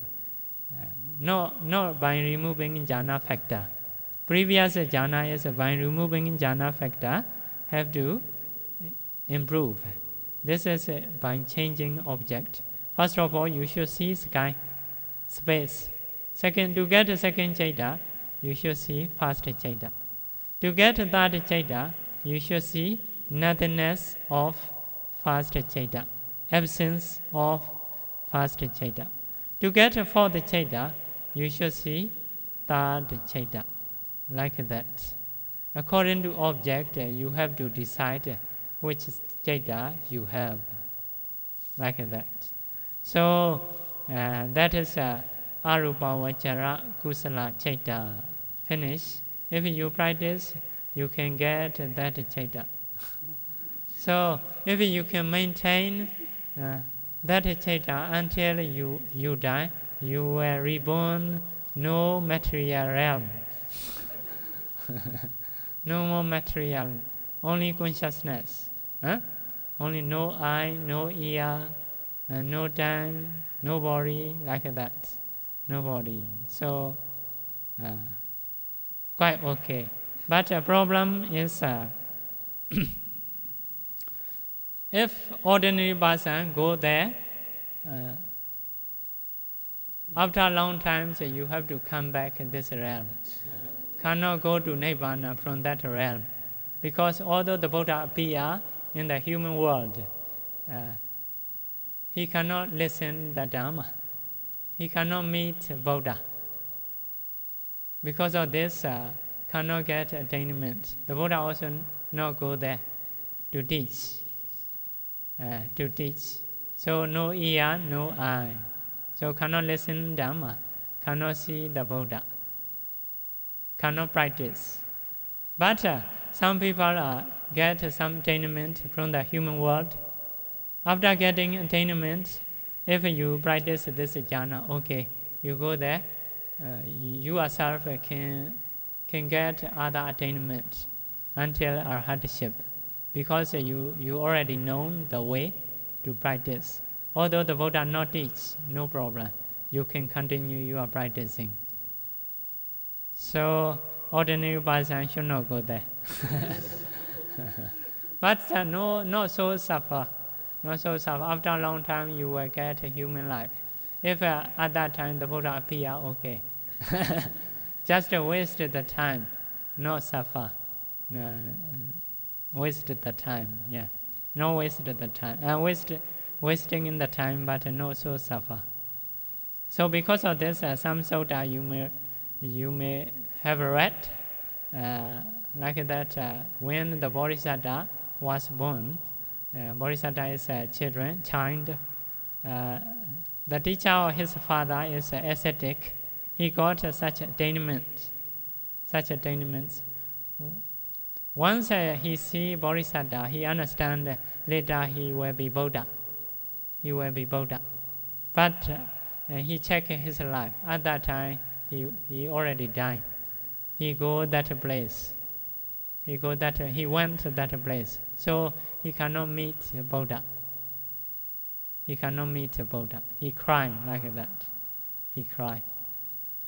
Uh, not, not by removing jhana factor. Previous jhana is by removing jhana factor, have to improve. This is by changing object. First of all, you should see sky, space. Second, to get second chaita, you should see first chaita. To get third chaita, you should see nothingness of first chaita, absence of first chaita. To get fourth chaita, you should see third chaita, like that. According to object, you have to decide which chaita you have, like that. So uh, that is uh, arupa vachara kusala chaita. Finish. If you practice, you can get that chaita. so if you can maintain uh, that chaita until you, you die, you were reborn no material realm. No more material, only consciousness. Huh? Only no eye, no ear, uh, no tongue, no body, like that. No body. So, uh, quite okay. But the problem is uh, *coughs* if ordinary person go there, uh, after a long time, so you have to come back in this realm. Cannot go to Nibbana from that realm. Because although the Buddha appear in the human world, uh, he cannot listen the Dharma. He cannot meet Buddha. Because of this, uh, cannot get attainment. The Buddha also not go there to teach. Uh, to teach. So no ear, no eye. So cannot listen Dharma, cannot see the Buddha, cannot practice. But uh, some people uh, get some attainment from the human world. After getting attainment, if you practice this jhana, okay, you go there, uh, you yourself can, can get other attainment until arhatship because you, you already know the way to practice. Although the Buddha not teach, no problem. You can continue your practicing. So ordinary person should not go there. *laughs* but uh, no, not so suffer. Not so suffer. After a long time, you will get human life. If uh, at that time the Buddha appear, okay. *laughs* Just waste the time, not suffer. Uh, waste the time, yeah. No waste the time. Uh, waste wasting in the time, but no so suffer. So because of this, uh, some sutta you may you may have read uh, like that uh, when the Bodhisattva was born, uh, Bodhisattva is a children, child. Uh, the teacher of his father is an ascetic. He got such attainment, such attainments. Once uh, he see Bodhisattva, he understand later he will be Buddha he will be Buddha. But uh, he checked his life. At that time, he, he already died. He go that place. He go that he went to that place. So he cannot meet Buddha. He cannot meet Buddha. He cried like that. He cried.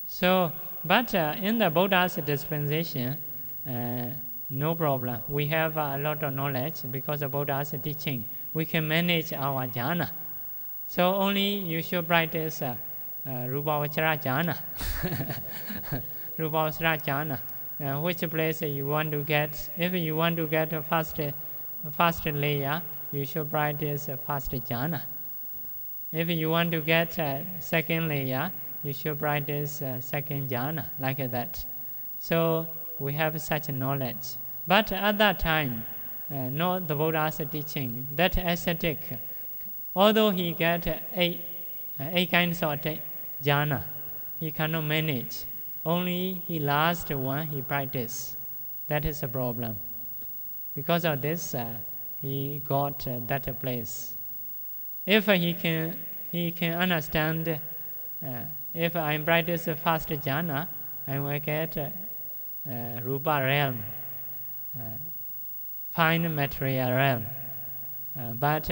So, but uh, in the Buddha's dispensation, uh, no problem. We have a lot of knowledge because of Buddha's teaching. We can manage our jhana. So only you should practice uh, uh, Rupavachara Jhana. *laughs* Rupavachara Uh, which place you want to get. If you want to get a first, first layer, you should practice first jhana. If you want to get a second layer, you should practice second jhana, like that. So we have such knowledge. But at that time, uh, not the Buddha's teaching, that ascetic Although he get eight, eight kinds of jhana, he cannot manage. Only he last one he practice. That is a problem. Because of this, uh, he got uh, that place. If he can, he can understand. Uh, if I practice fast jhana, I will get uh, rupa realm, fine material realm. but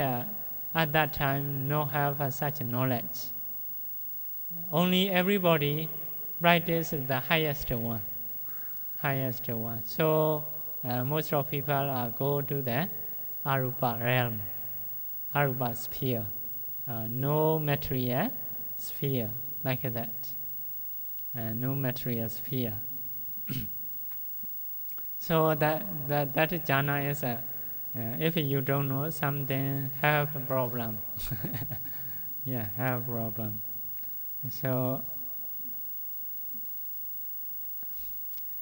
at that time no have such knowledge. Only everybody practice the highest one, highest one. So uh, most of people uh, go to the arupa realm, arupa sphere, uh, no material sphere like that, uh, no material sphere. *coughs* so that that that jhana is a uh, if you don't know something have a problem *laughs* yeah have a problem so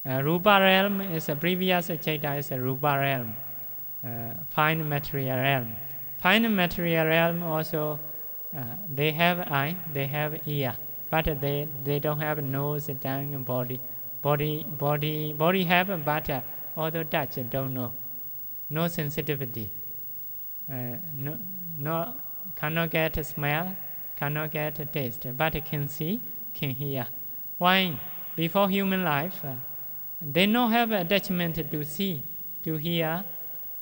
uh, rupa realm is a previous chaita is a rupa realm uh, fine material realm. Fine material realm also uh, they have eye they have ear but they they don't have nose tongue body. Body body body have but uh, although touch don't know. No sensitivity. Uh, no, no, cannot get smell, cannot get a taste, but can see, can hear. Why? Before human life, uh, they don't have attachment to see, to hear,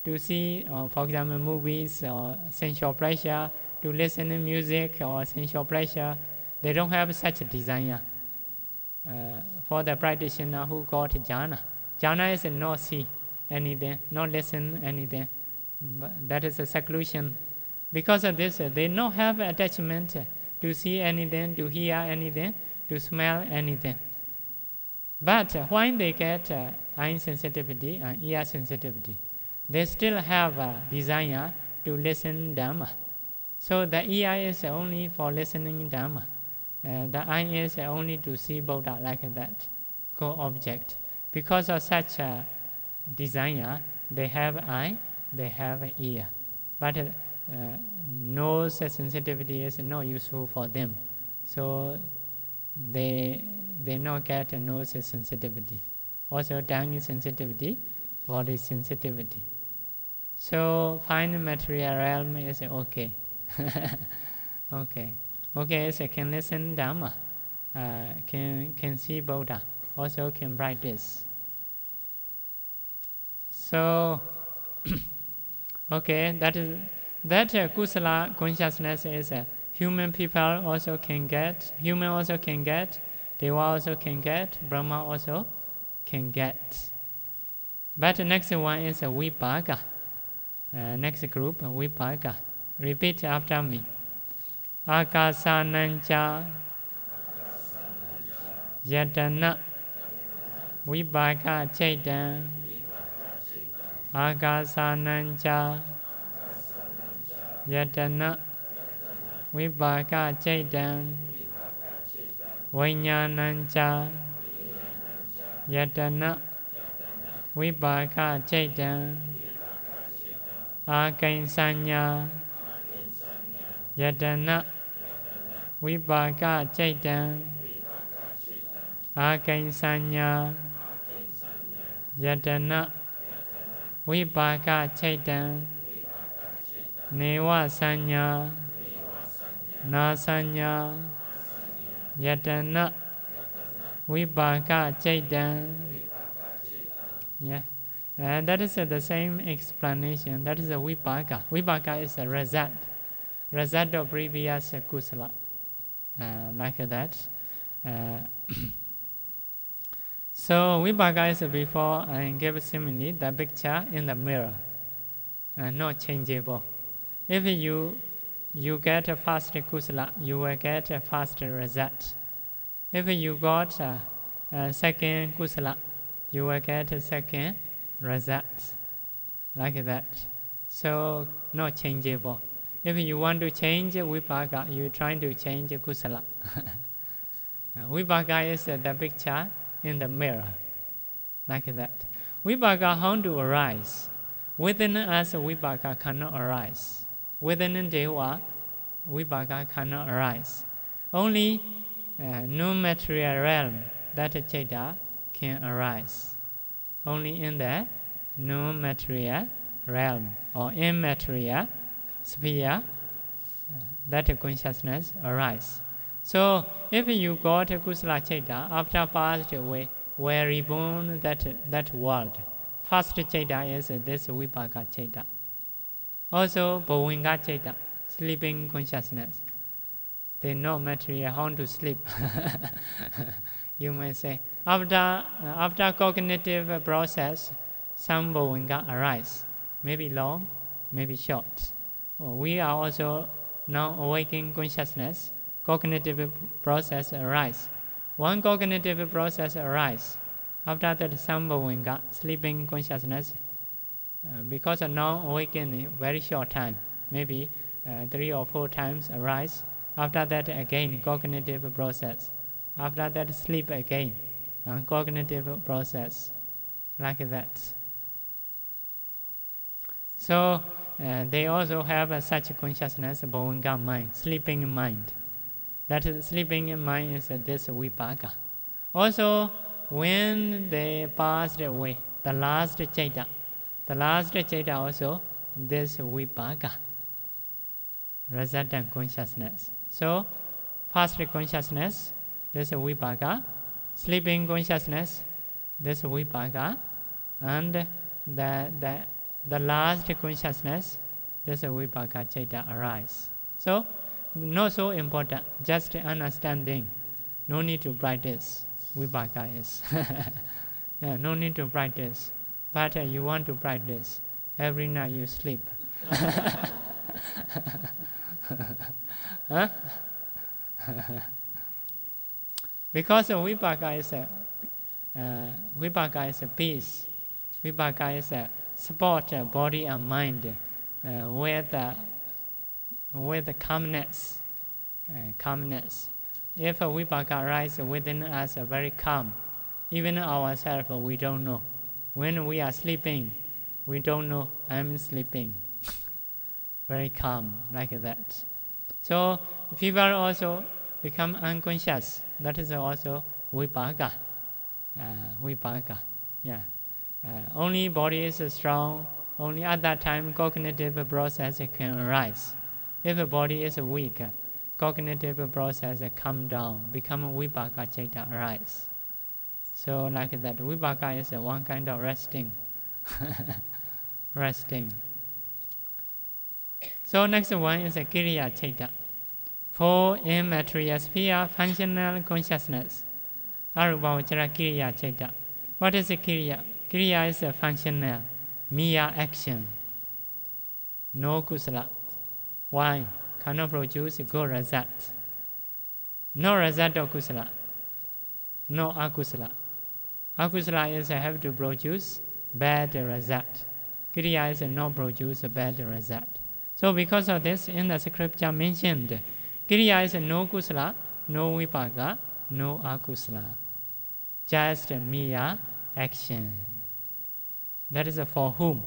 to see, or for example, movies or sensual pleasure, to listen to music or sensual pleasure. They don't have such a desire. Uh, for the practitioner who got jhana, jhana is not see anything, not listen anything. That is a seclusion. Because of this, they don't have attachment to see anything, to hear anything, to smell anything. But when they get uh, eye sensitivity and ear sensitivity, they still have a desire to listen Dhamma. So the ear is only for listening Dhamma. Uh, the eye is only to see Buddha like that, co-object. Because of such a desire, they have eye, they have ear. But uh, nose sensitivity is not useful for them. So they they not get a nose sensitivity. Also tongue sensitivity, body sensitivity. So fine material realm is okay. *laughs* okay. Okay, so can listen Dhamma, uh, can can see Buddha, also can practice. So, *coughs* okay, that is that uh, kusala consciousness is uh, human people also can get, human also can get, deva also can get, brahma also can get. But the next one is a uh, vipaka. Uh, next group, vipaka. Repeat after me. Akasanancha Yatana Vipaka Chaitan Akasanancha ယတနာဝိပါကစိတ်တံဝိညာဏံချာယတနာဝိပါကစိတ်တံအာကိဉ္စညာယတနာဝိပါကစိတ်တံအာကိဉ္စညာယတနာဝိပါကချိတ်တံ နေဝစัญညာနာစัญညာယတနာဝိပါကချိတ်တံ yeah and that is uh, the same explanation that is a vipaka vipaka is a result result of previous kusala uh, like that uh, *clears throat* So vipaka is before I give simile the picture in the mirror, uh, not changeable. If you you get a fast kusala, you will get a fast result. If you got a, a second kusala, you will get a second result, like that. So not changeable. If you want to change vipaka, you trying to change kusala. *laughs* Uh, vipaka is the picture in the mirror, like that. Vipaka how to arise? Within us, vipaka cannot arise. Within Deva, vipaka cannot arise. Only uh, no material realm that chaita can arise. Only in the no material realm or immaterial sphere uh, that consciousness arise. So if you got kusala chaita after passed away, were reborn that that world. First chaita is this vipaka chaita. Also bhavanga chaita, sleeping consciousness. they know material how to sleep. *laughs* you may say, after, uh, after cognitive process, some bhavanga arise, maybe long, maybe short. We are also now awakening consciousness, cognitive process arise. One cognitive process arise. After that, some bhavanga, sleeping consciousness, uh, because of now awakening, very short time, maybe uh, three or four times arise. After that, again, cognitive process. After that, sleep again, uh, cognitive process, like that. So, uh, they also have uh, such consciousness, bhavanga mind, sleeping mind. That sleeping mind is uh, this vipaka. Also, when they passed away, the last chaita, the last chaita also, this vipaka, resultant consciousness. So, first consciousness, this vipaka, sleeping consciousness, this vipaka, and the, the the last consciousness, this vipaka chaita arise. So, not so important, just understanding. No need to practice. Vipaka is. *laughs* yeah, no need to practice. But uh, you want to practice. Every night you sleep. *laughs* huh? because vipaka is a uh, vipaka is a peace. Vipaka is a support body and mind uh, with, uh, with calmness. Uh, calmness. If a vipaka arises within us, very calm, even ourselves we don't know. When we are sleeping, we don't know I'm sleeping. very calm, like that. So people also become unconscious. That is also vipaka. Uh, vipaka, yeah. Uh, only body is strong, only at that time cognitive process can arise. If body is weak, cognitive process come down, become vipaka arise. So like that, vipaka is one kind of resting. *laughs* resting. So next one is a kiriya chaita. Four immaterial sphere functional consciousness. Arupa kiriya chaita. What is a kiriya? Kriya is a functional, mere action. No kusala. Why? Cannot produce good result. No result of kusala. No akusala. Akusala is a have to produce bad result. Kriya is not produce a bad result. So because of this, in the scripture mentioned, Kriya is no kusala, no vipaka, no akusala. Just mere action. That is for whom?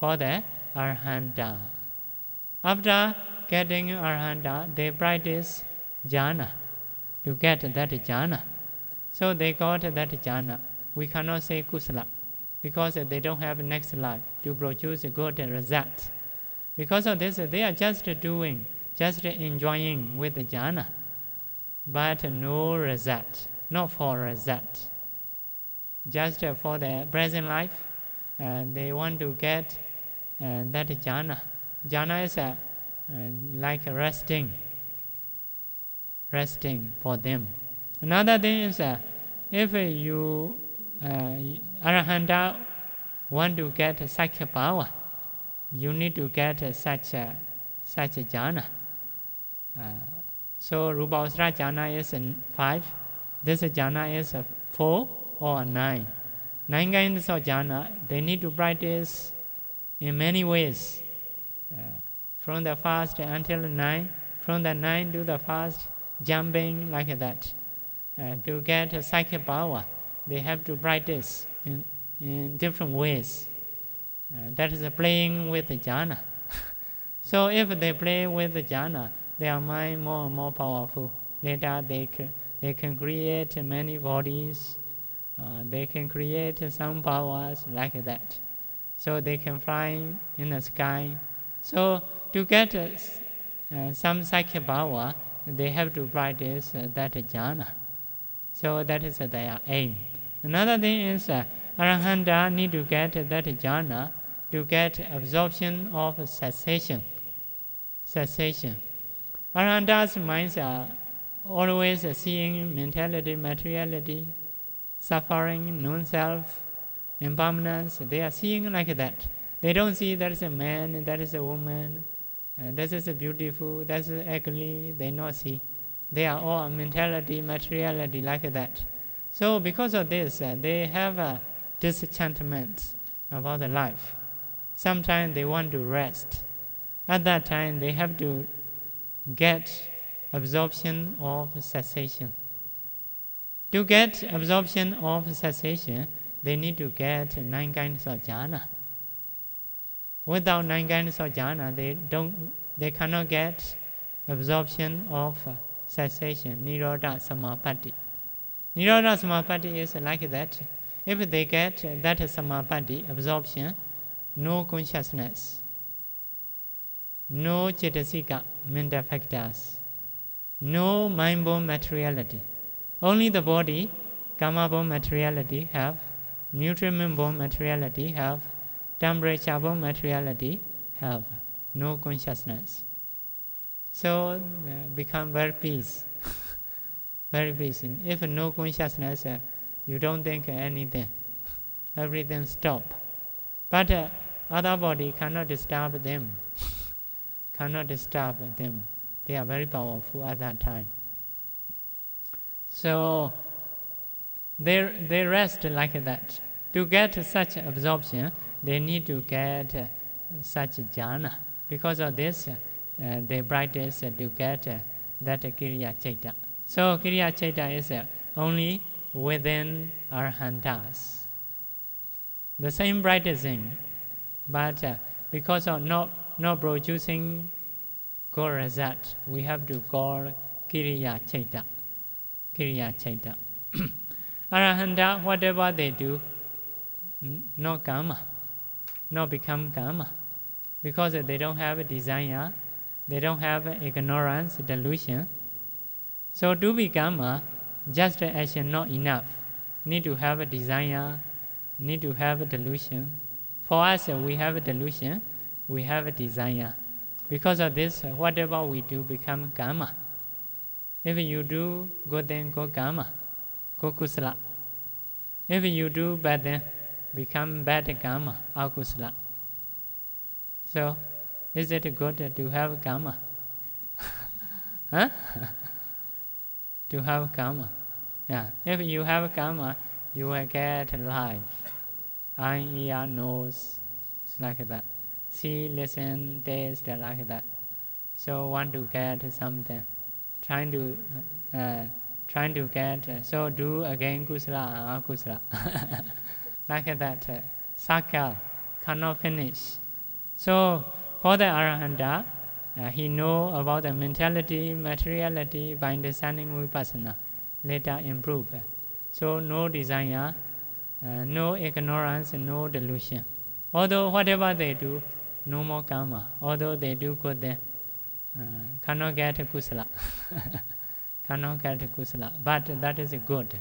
For the Arhanta. After getting Arhanta, they practice jhana to get that jhana. So they got that jhana. We cannot say kusala because they don't have next life to produce a good result. Because of this, they are just doing, just enjoying with the jhana, but no result, not for result. Just for the present life, and they want to get uh, that jhana. Jhana is uh, like resting, resting for them. Another thing is if you uh, arahanta want to get such a power, you need to get such a such a jhana. Uh, so Rupavachara jhana is five. This jhana is four or nine. Nine kinds of jhana, they need to practice in many ways. Uh, from the first until nine, from the nine to the first, jumping like that. Uh, to get a psychic power, they have to practice in, in different ways. Uh, that is playing with the jhana. *laughs* so if they play with the jhana, their mind more and more powerful. Later they can, they can create many bodies, uh, they can create some powers like that. So they can fly in the sky. So to get uh, some psychic power, they have to practice uh, that jhana. So that is their aim. Another thing is uh, Arahanta need to get that jhana to get absorption of cessation. Cessation. Arhanta's minds are always seeing mentality, materiality, suffering, non-self, impermanence. They are seeing like that. They don't see that is a man, that is a woman, and this is beautiful, that's ugly. They not see. They are all mentality, materiality like that. So because of this, uh, they have a disenchantment about the life. Sometimes they want to rest. At that time, they have to get absorption of cessation. To get absorption of cessation, they need to get nine kinds of jhana. Without nine kinds of jhana, they don't, they cannot get absorption of cessation, nirodha samapatti. Nirodha samapatti is like that. If they get that samapatti, absorption, no consciousness, no cetasika, mental factors, no mind-born materiality. Only the body, karma-born materiality have, nutriment-born materiality have, temperature-born materiality have no consciousness. So uh, become very peace, *laughs* very peace. If no consciousness, uh, you don't think anything. Everything stop. But uh, other body cannot disturb them. *laughs* cannot disturb them. They are very powerful at that time. So they, they rest like that. To get such absorption, they need to get uh, such jhana. Because of this, uh, they practice to get uh, that Kiriya Chaita. So Kiriya Chaita is uh, only within Arhantas. The same practicing, but because of not, not producing good result, we have to call Kiriya Chaita. Kiriya Chaita. *coughs* Arahanta, whatever they do, no karma, not become karma. Because they don't have a desire, they don't have ignorance, delusion. So to become a just action not enough. Need to have a desire, need to have a delusion. For us, we have a delusion, we have a desire. Because of this, whatever we do become karma. If you do good, then go karma, go kusala. If you do bad, then become bad karma, akusala. So, is it good to have karma? *laughs* huh? *laughs* to have karma. Yeah. If you have karma, you will get life. Eye, ear, nose, like that. See, listen, taste, like that. So want to get something, trying to, uh, trying to get. Uh, so do again kusala akusala, *laughs* like that. Uh, cannot finish. So for the arahanta, uh, he know about the mentality, materiality by understanding vipassana. Later improve. So no desire, uh, no ignorance, no delusion. Although whatever they do, no more karma. Although they do good, then uh, cannot get kusala. *laughs* cannot get kusala. But that is good.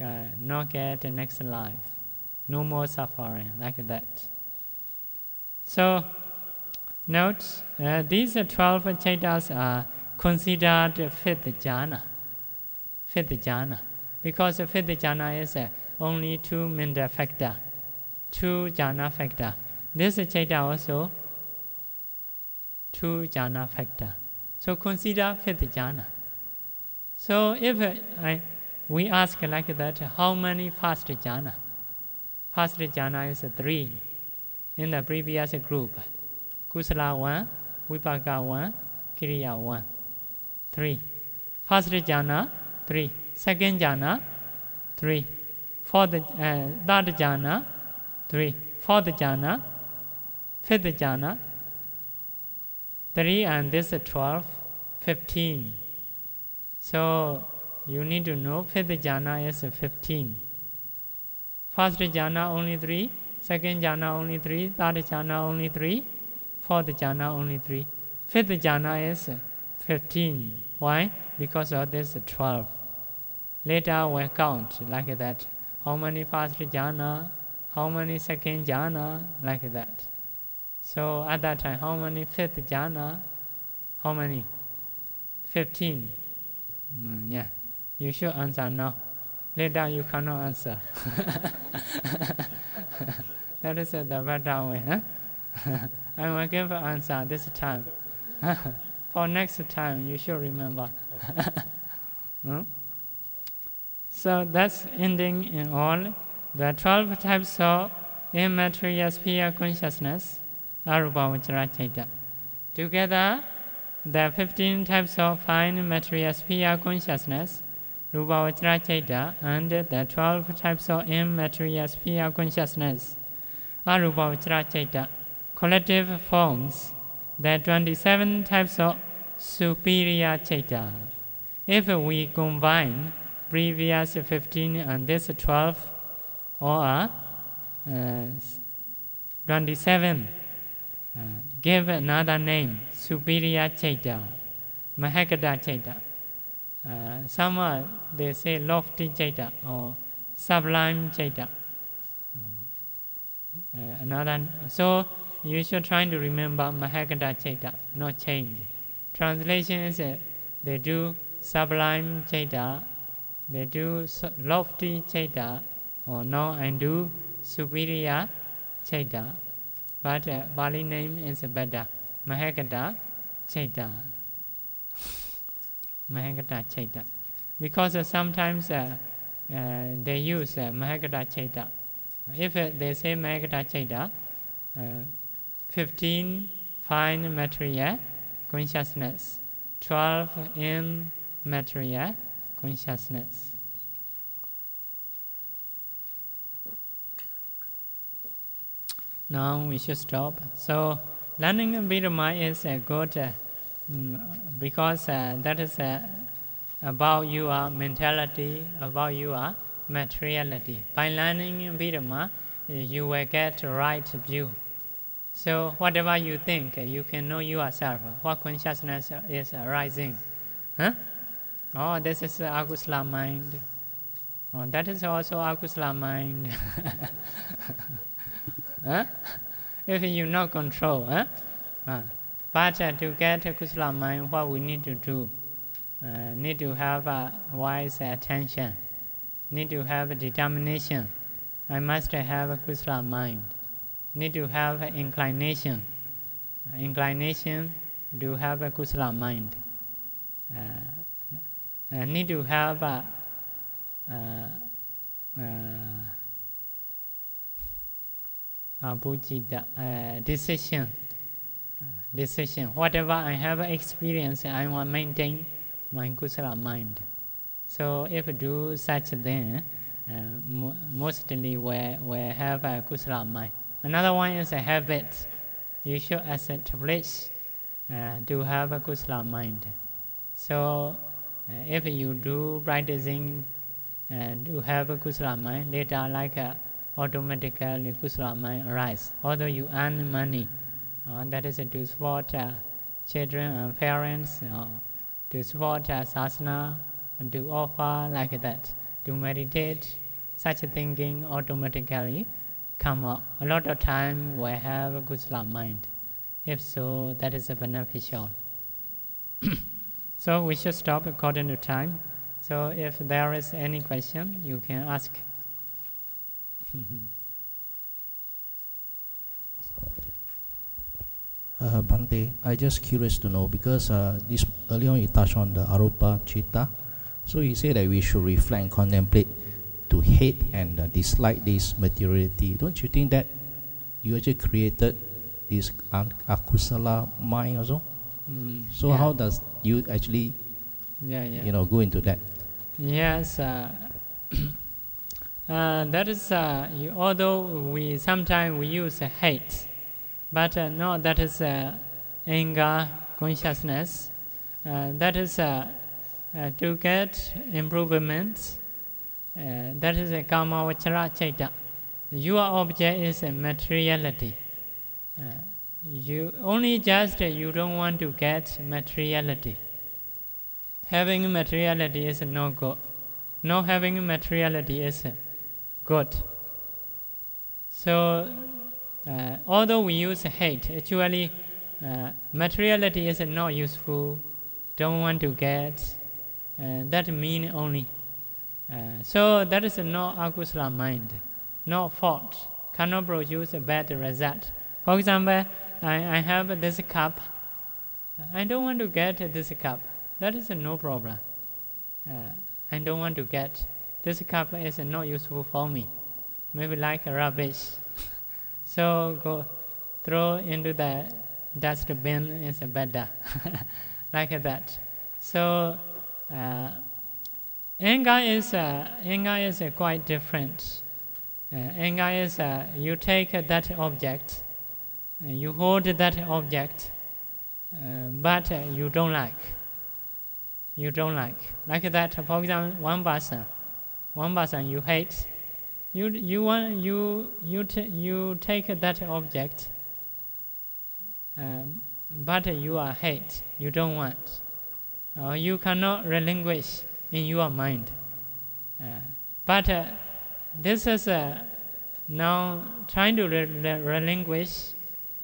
Uh, not get next life. No more suffering like that. So Note, uh, these 12 chaitas are considered fifth jhana. Fifth jhana. Because fifth jhana is uh, only two mental factor, two jhana factor. This chaita also two jhana factor. So consider fifth jhana. So if uh, I, we ask like that, how many first jhana? First jhana is three in the previous group. Kusala 1, Vipaka 1, Kiriya 1. 3. First jhana, 3. Second jhana, 3. Fourth, uh, third jhana, 3. Fourth jhana, fifth jhana, 3 and this 12, 15. So you need to know fifth jhana is 15. First jhana only 3, second jhana only 3, third jhana only 3, Fourth jhana only three. Fifth jhana is fifteen. Why? Because of this twelve. Later we count like that. How many first jhana? How many second jhana? Like that. So at that time, how many fifth jhana? How many? 15. Mm, yeah, you should answer now. Later you cannot answer. *laughs* that is the better way. Huh? *laughs* I will give an answer this time. *laughs* For next time, you should remember. *laughs* hmm? So that's ending in all the 12 types of immaterial sphere consciousness, Arupavachara. Together, the 15 types of fine material sphere consciousness, Rupavachara and the 12 types of immaterial sphere consciousness, Arupavachara collective forms the 27 types of superior Chaita. If we combine previous 15 and this 12, or uh, 27, uh, give another name, superior Chaita, Mahaggata Chaita. Uh, some uh, they say lofty Chaita or sublime Chaita. Uh, another, so you should try to remember Mahaggata Chaita, not change. Translation is uh, they do sublime Chaita, they do lofty Chaita, or no, and do superior Chaita. But uh, Pali name is better, Mahaggata Chaita. *laughs* Mahaggata Chaita. Because uh, sometimes uh, uh, they use uh, Mahaggata Chaita. If uh, they say Mahaggata Chaita, uh, 15 fine material consciousness, 12 in material consciousness. Now we should stop. So, learning Abhidhamma is a good uh, because uh, that is uh, about your mentality, about your materiality. By learning Abhidhamma, you will get right view. So, whatever you think, you can know yourself. What consciousness is arising? Huh? Oh, this is Akusala mind. Oh, that is also Akusala mind. *laughs* huh? If you not control, huh? Uh, but uh, to get a Kusala mind, what we need to do? Uh, need to have a wise attention. Need to have determination. I must have a Kusala mind. Need to have inclination. inclination to have a Kusala mind. Uh, need to have a uh, uh, uh, decision. Decision. Whatever I have experience, I want maintain my kusala mind. So if do such thing, uh, mostly we, we have a kusala mind. Another one is a habit. You should establish uh, to have a kusala mind. So uh, if you do practicing and you have a kusala mind, later like uh, automatically kusala mind arise. Although you earn money, uh, that is to support uh, children and parents, uh, to support uh, sasana, and to offer like that, to meditate, such a thinking automatically come up. A lot of time we have a kusala mind. If so, that is a beneficial. *coughs* So we should stop according to time. So if there is any question, you can ask. *laughs* uh, Bhante, I just curious to know because uh, this earlier on you touched on the Arupa Chitta. So you say that we should reflect and contemplate to hate and uh, dislike this materiality. Don't you think that you actually created this akusala mind also? Mm, so yeah. how does you actually, yeah, yeah. you know, go into that? Yes, uh, *clears throat* uh, that is. Uh, you, although we sometimes we use hate, but uh, no, that is uh, anger consciousness. Uh, that is to get improvement. That is a kama vachara chaita. Your object is a materiality you only just you don't want to get materiality. Having materiality is no good. No having materiality is good. So, uh, although we use hate, actually, uh, materiality is not useful don't want to get, uh, that mean only. Uh, so that is no akusala mind, no fault, cannot produce a bad result. For example, I, I have this cup. I don't want to get this cup. That is no problem. Uh, I don't want to get this cup is not useful for me. Maybe like rubbish. *laughs* so go throw into the dustbin is a better. *laughs* like that. So uh, anger is uh, anger is uh, quite different. Uh, anger is you take that object, uh, you hold that object, uh, but uh, you don't like. You don't like like that. For example, one person, one person you hate. You you want you you t- you take that object. But you are hate. You don't want. You cannot relinquish in your mind. Uh, but uh, this is uh, now trying to re- re- relinquish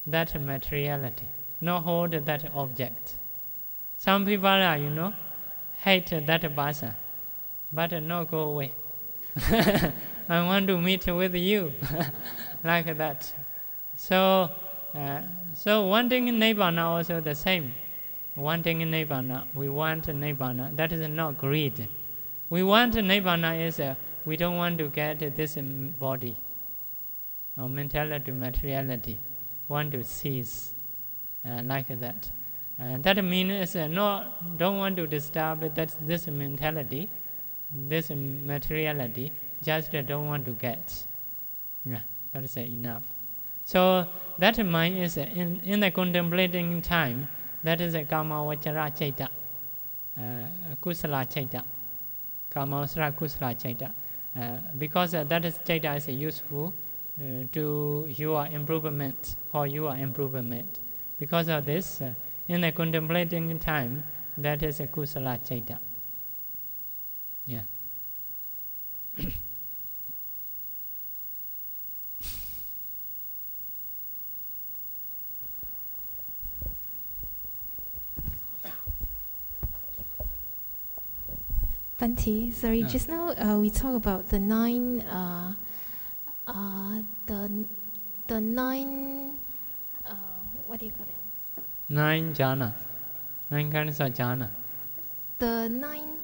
that materiality, not hold that object. Some people are, you know, hate that person, but not go away. *laughs* I want to meet with you, *laughs* like that. So, uh, so wanting nibbana also the same. Wanting nibbana, we want nibbana. That is not greed. We want nibbana is uh, we don't want to get this body or mentality, materiality. Want to cease uh, like that. Uh, that means uh, don't want to disturb that this mentality, this materiality. Just uh, don't want to get. Yeah, that is enough. So that mind is uh, in in the contemplating time. That is a kama vachara chaita, uh, kusala chaita, kama vachara kusala chaita. Uh, because uh, that is chaita is useful uh, to your improvement for your improvement. Because of this, uh, in the contemplating time, that is a kusala chaita. Yeah. *coughs* Bhante, sorry, Yeah. just now uh, we talked about the nine, uh, uh, the the nine, uh, what do you call it? Nine jhana, nine kinds of jhana. The nine,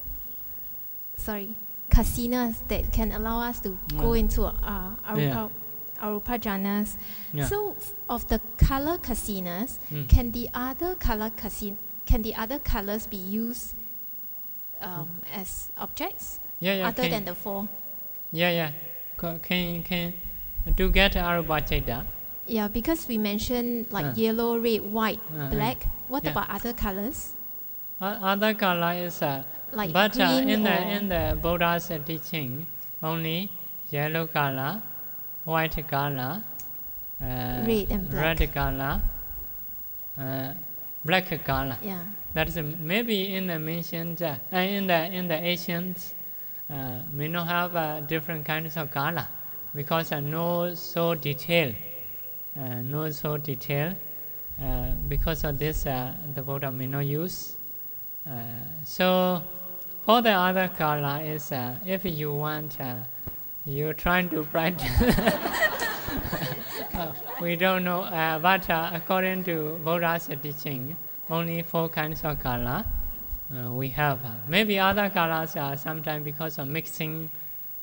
sorry, kasinas that can allow us to go Mm. into uh, Arupa, Yeah. Arupa jhanas. Yeah. So, f- of the color kasinas, Mm. can the other color casin, can the other colors be used um, as objects Yeah, yeah. other can, than the four? yeah, yeah. Can can to get arupa chaita. Yeah, because we mentioned like Uh. yellow, red, white, Uh, black. What yeah. about other colors? O- Other color is uh, Like but uh, in the in the Buddha's teaching, only yellow color, white color, uh, Red and black. red color, uh, black color. yeah. That is maybe in the mentioned uh, in the in the ancients uh, may not have uh, different kinds of color because uh, no so detail, uh, no so detail. Uh, because of this, uh, the Buddha may not use. Uh, so, for the other color is uh, if you want, uh, you trying to practice. *laughs* Uh, we don't know, but according to Buddha's teaching, only four kinds of color uh, we have. Maybe other colors are sometimes because of mixing,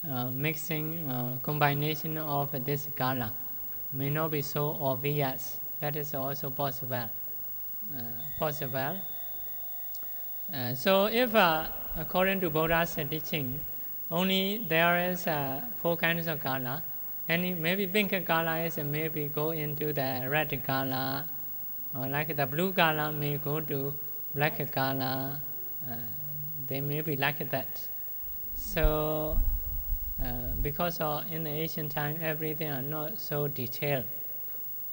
uh, mixing uh, combination of this color may not be so obvious. That is also possible. Uh, possible. Uh, so if uh, according to Buddha's teaching, only there is four kinds of color. Any maybe pink color is maybe go into the red color, like the blue color may go to black color. Uh, they may be like that. So uh, because in the ancient time everything are not so detailed.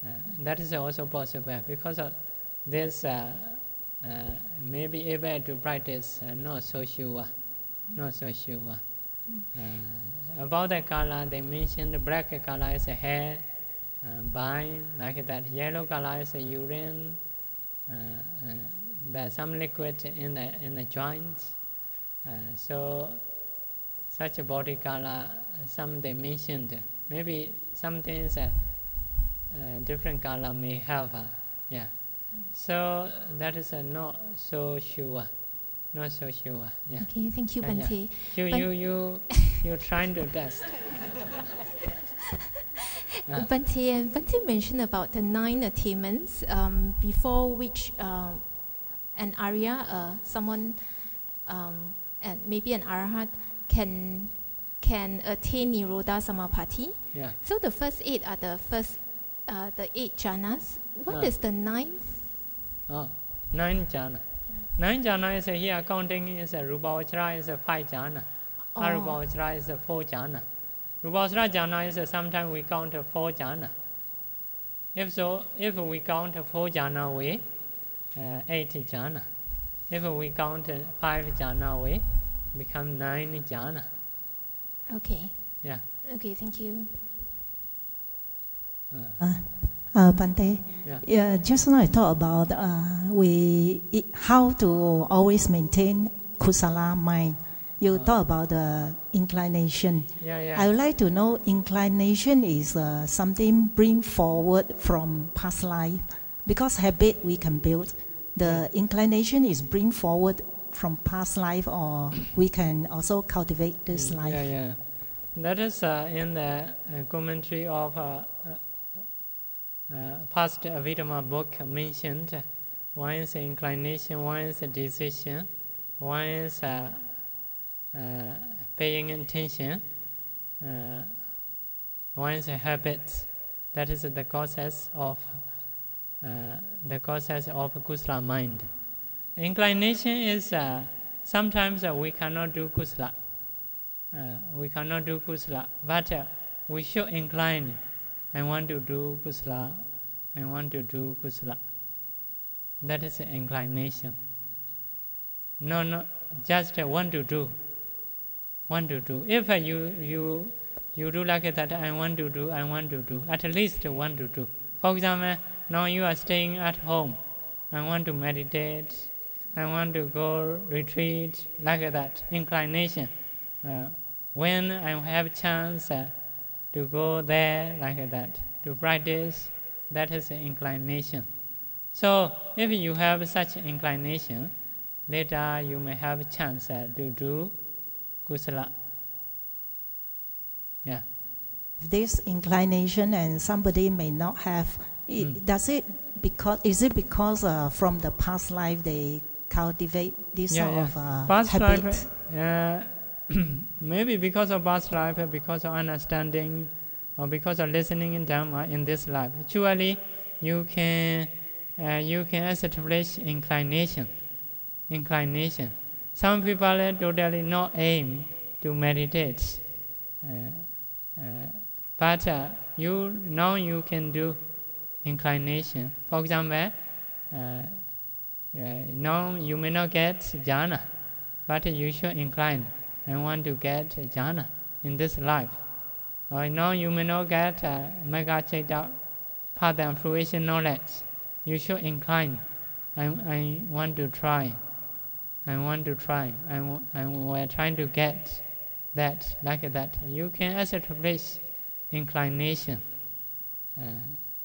Uh, that is also possible because of this. Uh, may be able to practice not so sure, not so sure. About the color, they mentioned black color is hair, uh, bile, like that. Yellow color is urine, uh, uh, there's some liquid in the in the joints. Uh, so such a body color, some they mentioned, maybe some things uh, uh, different color may have. Uh, yeah. So that is uh, not so sure. Not so sure. Yeah. Okay, thank you, Yeah, yeah. Bhante. You But- you you you're trying to test. *laughs* Ah. Bhante, and Bhante mentioned about the nine attainments um, before which uh, an Arya, uh, someone, um, and maybe an Arhat, can can attain Nirodha Samapatti. Yeah. So the first eight are the first, uh, the eight jhanas. What Ah. is the ninth? Oh, nine jhana. Nine jhana is uh, here counting is a Rupavachara is a five jhana. Oh. Arupavachara is a four jhana. Rupavachara jhana is uh, sometimes we count uh, four jhana. If so, if we count four jhana we uh, eight jhana. If we count uh, five jhana we become nine jhana. Okay. Yeah. Okay, thank you. Uh, Uh, Bhante, Yeah. yeah, just now I talked about uh, we it, how to always maintain kusala mind. You talk about the inclination. yeah, yeah. I would like to know inclination is uh, something bring forward from past life because habit we can build. The inclination is bring forward from past life, or we can also cultivate this Mm, life. Yeah, yeah. That is uh, in the uh, commentary of uh, uh, uh, past Abhidhamma book mentioned. One is inclination, one is decision, one is uh, paying attention, uh, one is habit. That is the causes of uh, the causes of kusala mind. Inclination is uh, sometimes uh, we cannot do kusala. Uh, we cannot do kusala, but we should incline. I want to do kusala. I want to do kusala. That is inclination. No, no, just want to do. Want to do. If you you you do like that, I want to do. I want to do. At least want to do. For example, now you are staying at home. I want to meditate. I want to go retreat like that. Inclination. Uh, when I have chance uh, to go there like that to practice, that is inclination. So if you have such inclination, later you may have chance uh, to do Yeah. this inclination and somebody may not have it, Mm. does it because is it because uh, from the past life they cultivate this Yeah, sort yeah. of uh, Past habit life, uh, *clears throat* maybe because of past life, uh, because of understanding, or because of listening in Dhamma in this life. Actually, you can uh, you can establish inclination. Inclination. Some people totally not aim to meditate, uh, uh, but uh, you now you can do inclination. For example, uh, uh, now you may not get jhana, but you should incline. I want to get jhana in this life. Or now you may not get uh, mega chaita path and fruition knowledge. You should incline. I, I want to try. I want to try. I, w- I we're trying to get that like that. You can establish inclination. Uh,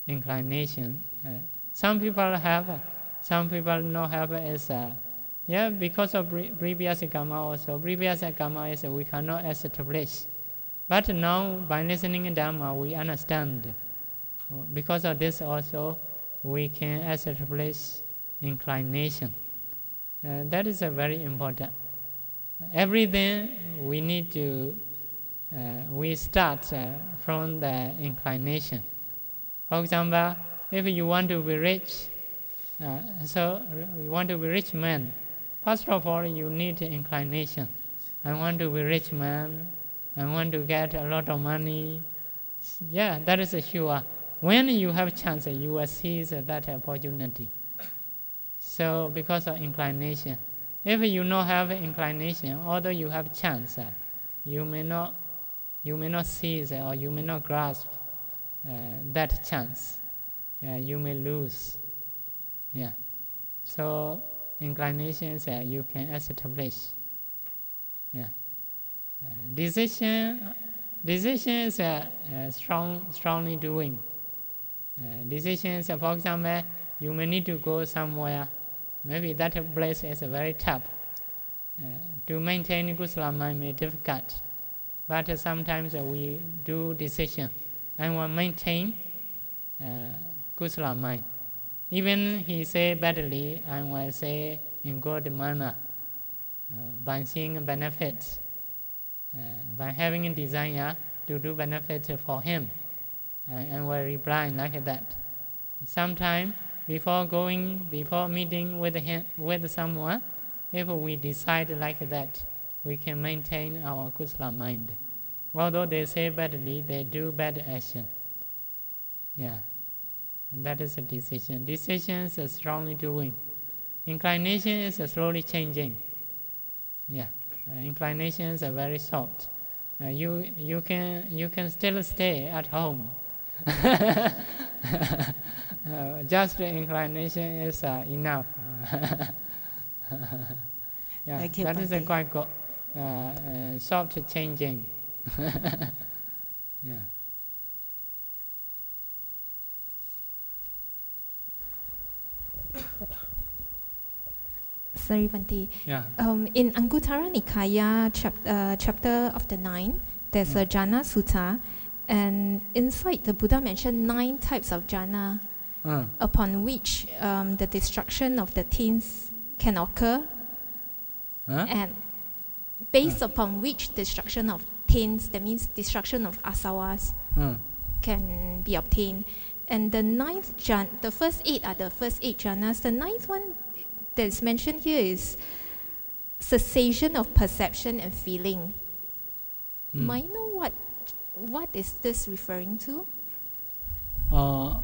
inclination. Uh, some people have, some people not have is uh, yeah because of pre- previous karma also. Previous karma is we cannot establish. But now by listening in Dhamma we understand. Because of this also we can establish inclination. Uh, that is a very important. Everything we need to uh, we start uh, from the inclination. For example, if you want to be rich, uh, so you want to be rich man. First of all, you need inclination. I want to be rich man. I want to get a lot of money. Yeah, that is a sure. When you have chance, you will seize that opportunity. So because of inclination, if you not have inclination, although you have chance, uh, you may not, you may not seize or you may not grasp uh, that chance. Yeah, you may lose. Yeah. So inclinations uh, you can establish. Yeah. Uh, decision, decision is uh, uh, strong, strongly doing. Uh, decisions, uh, for example, you may need to go somewhere. Maybe that place is very tough. Uh, to maintain kusala mind may be difficult, but uh, sometimes uh, we do decision and we maintain uh, kusala mind. Even he say badly, I will say in good manner uh, by seeing benefits, uh, by having a desire to do benefit for him, uh, and will reply like that. Sometime before going, before meeting with him, with someone, if we decide like that, we can maintain our kusala mind. Although they say badly, they do bad action. Yeah. And that is a decision. Decision is strongly doing. Inclination is slowly changing. Yeah. Uh, inclinations are very soft. Uh, you you can you can still stay at home. *laughs* uh, just the inclination is uh, enough. *laughs* yeah, Thank you, that is a quite good, uh, uh, soft changing. *laughs* yeah. Sorry, Bhante. Yeah. Um, in Anguttara Nikaya, chap- uh, chapter of the nine, there's a Jhana Sutta, and inside the Buddha mentioned nine types of jhana Upon which um, the destruction of the taints can occur, huh? and based upon which destruction of taints, that means destruction of asawas, Uh, can be obtained. And the ninth jhana, the first eight are the first eight jhanas. The ninth one that's mentioned here is cessation of perception and feeling. mm. May I know what what is this referring to? Uh,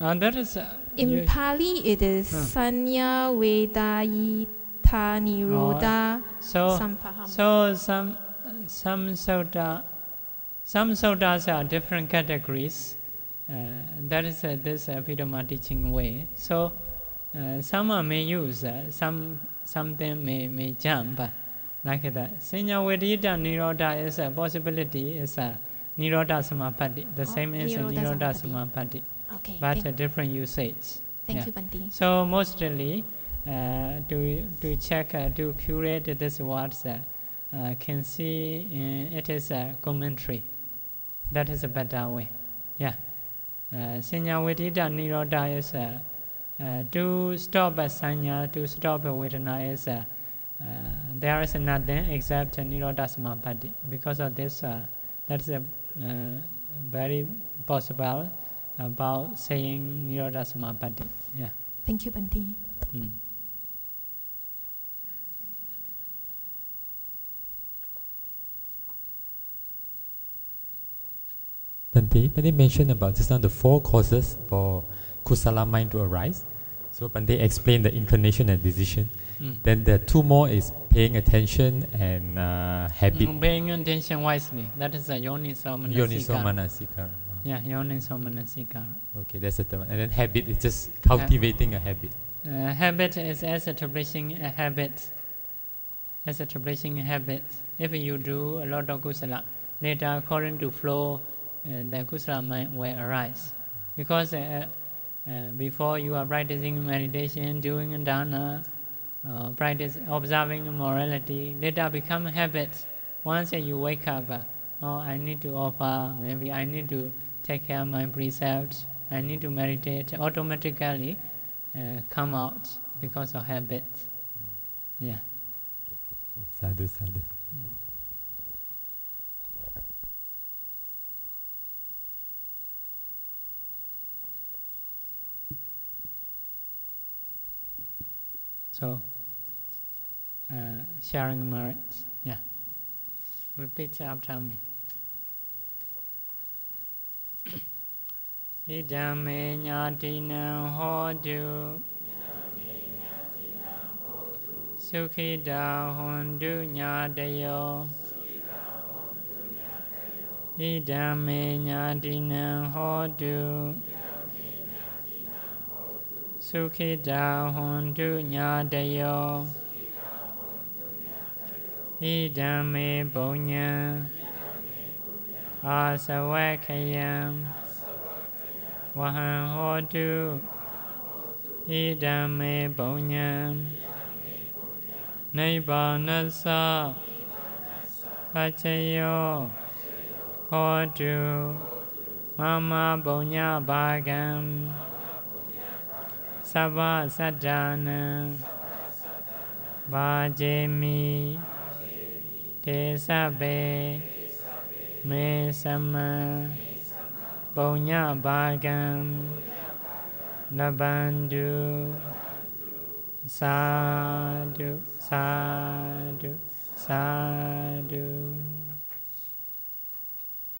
uh, that is. Uh, In Pali, it is Hmm. sanya vedayita nirodha so, sampaham. so some some sutta, some suttas are different categories. Uh, that is uh, this uh, Abhidhamma teaching way. So uh, some are may use, uh, some something may may jump uh, like that. Senya Vedita Nirodha is a possibility. Is a Nirodha Samapatti. The Oh, same as a Nirodha Nirodha Samapatti. Okay, but a different usage. thank yeah. you, Bhante. So mostly, uh, to to check uh, to curate this words, uh, uh, can see uh, it is a commentary. That is a better way. Yeah. Uh, Sanya Vedita Nirodha is uh, uh, to stop a sanya, to stop a vedana is uh, uh, there is nothing except Nirodha Samapatti. Because of this, uh, that's a uh, very possible about saying Nirodha Samapatti. Yeah. Thank you, Bhante. Mm. Bhante, Bhante mentioned about just now the four causes for kusala mind to arise. So Bhante explained the inclination and decision. Mm. Then the two more is paying attention and uh, habit. Mm, Paying attention wisely. That is a yoniso Yoniso manasikara. Yeah, yoniso manasikara. Okay, that's the third one. And then habit is just cultivating a habit. Uh, habit is establishing a habit. Establishing a habit. If you do a lot of kusala, later according to flow, uh, the kusala mind will arise. Because uh, uh, before you are practicing meditation, doing dana, uh, practice observing morality, later become habits. Once you wake up, uh, oh, I need to offer, maybe I need to take care of my precepts, I need to meditate, automatically uh, come out because of habit. Yeah. Sadhu, sadhu. So, uh, sharing merits. Yeah. Repeat after me. ဣဒံမေညာတိနံဟောတုသုခိတာဟွန်တုညာတယောဣဒံမေညာတိနံဟောတုသု สุขิตาหนตุญาตโยဣဒံမေပုံညံအာစဝะခယံ ဝဟံဟောတုဣဒံမေပုံညံနိဗ္ဗာနသပัจจယောဟောတုမမပုံညဘာကံသဗ္ဗစတ္တနံဘာဂျေမိတေသဗ္ဗေမေသမံ ပုံညဘာကံလဘန္တုသာဓုသာဓုသာဓု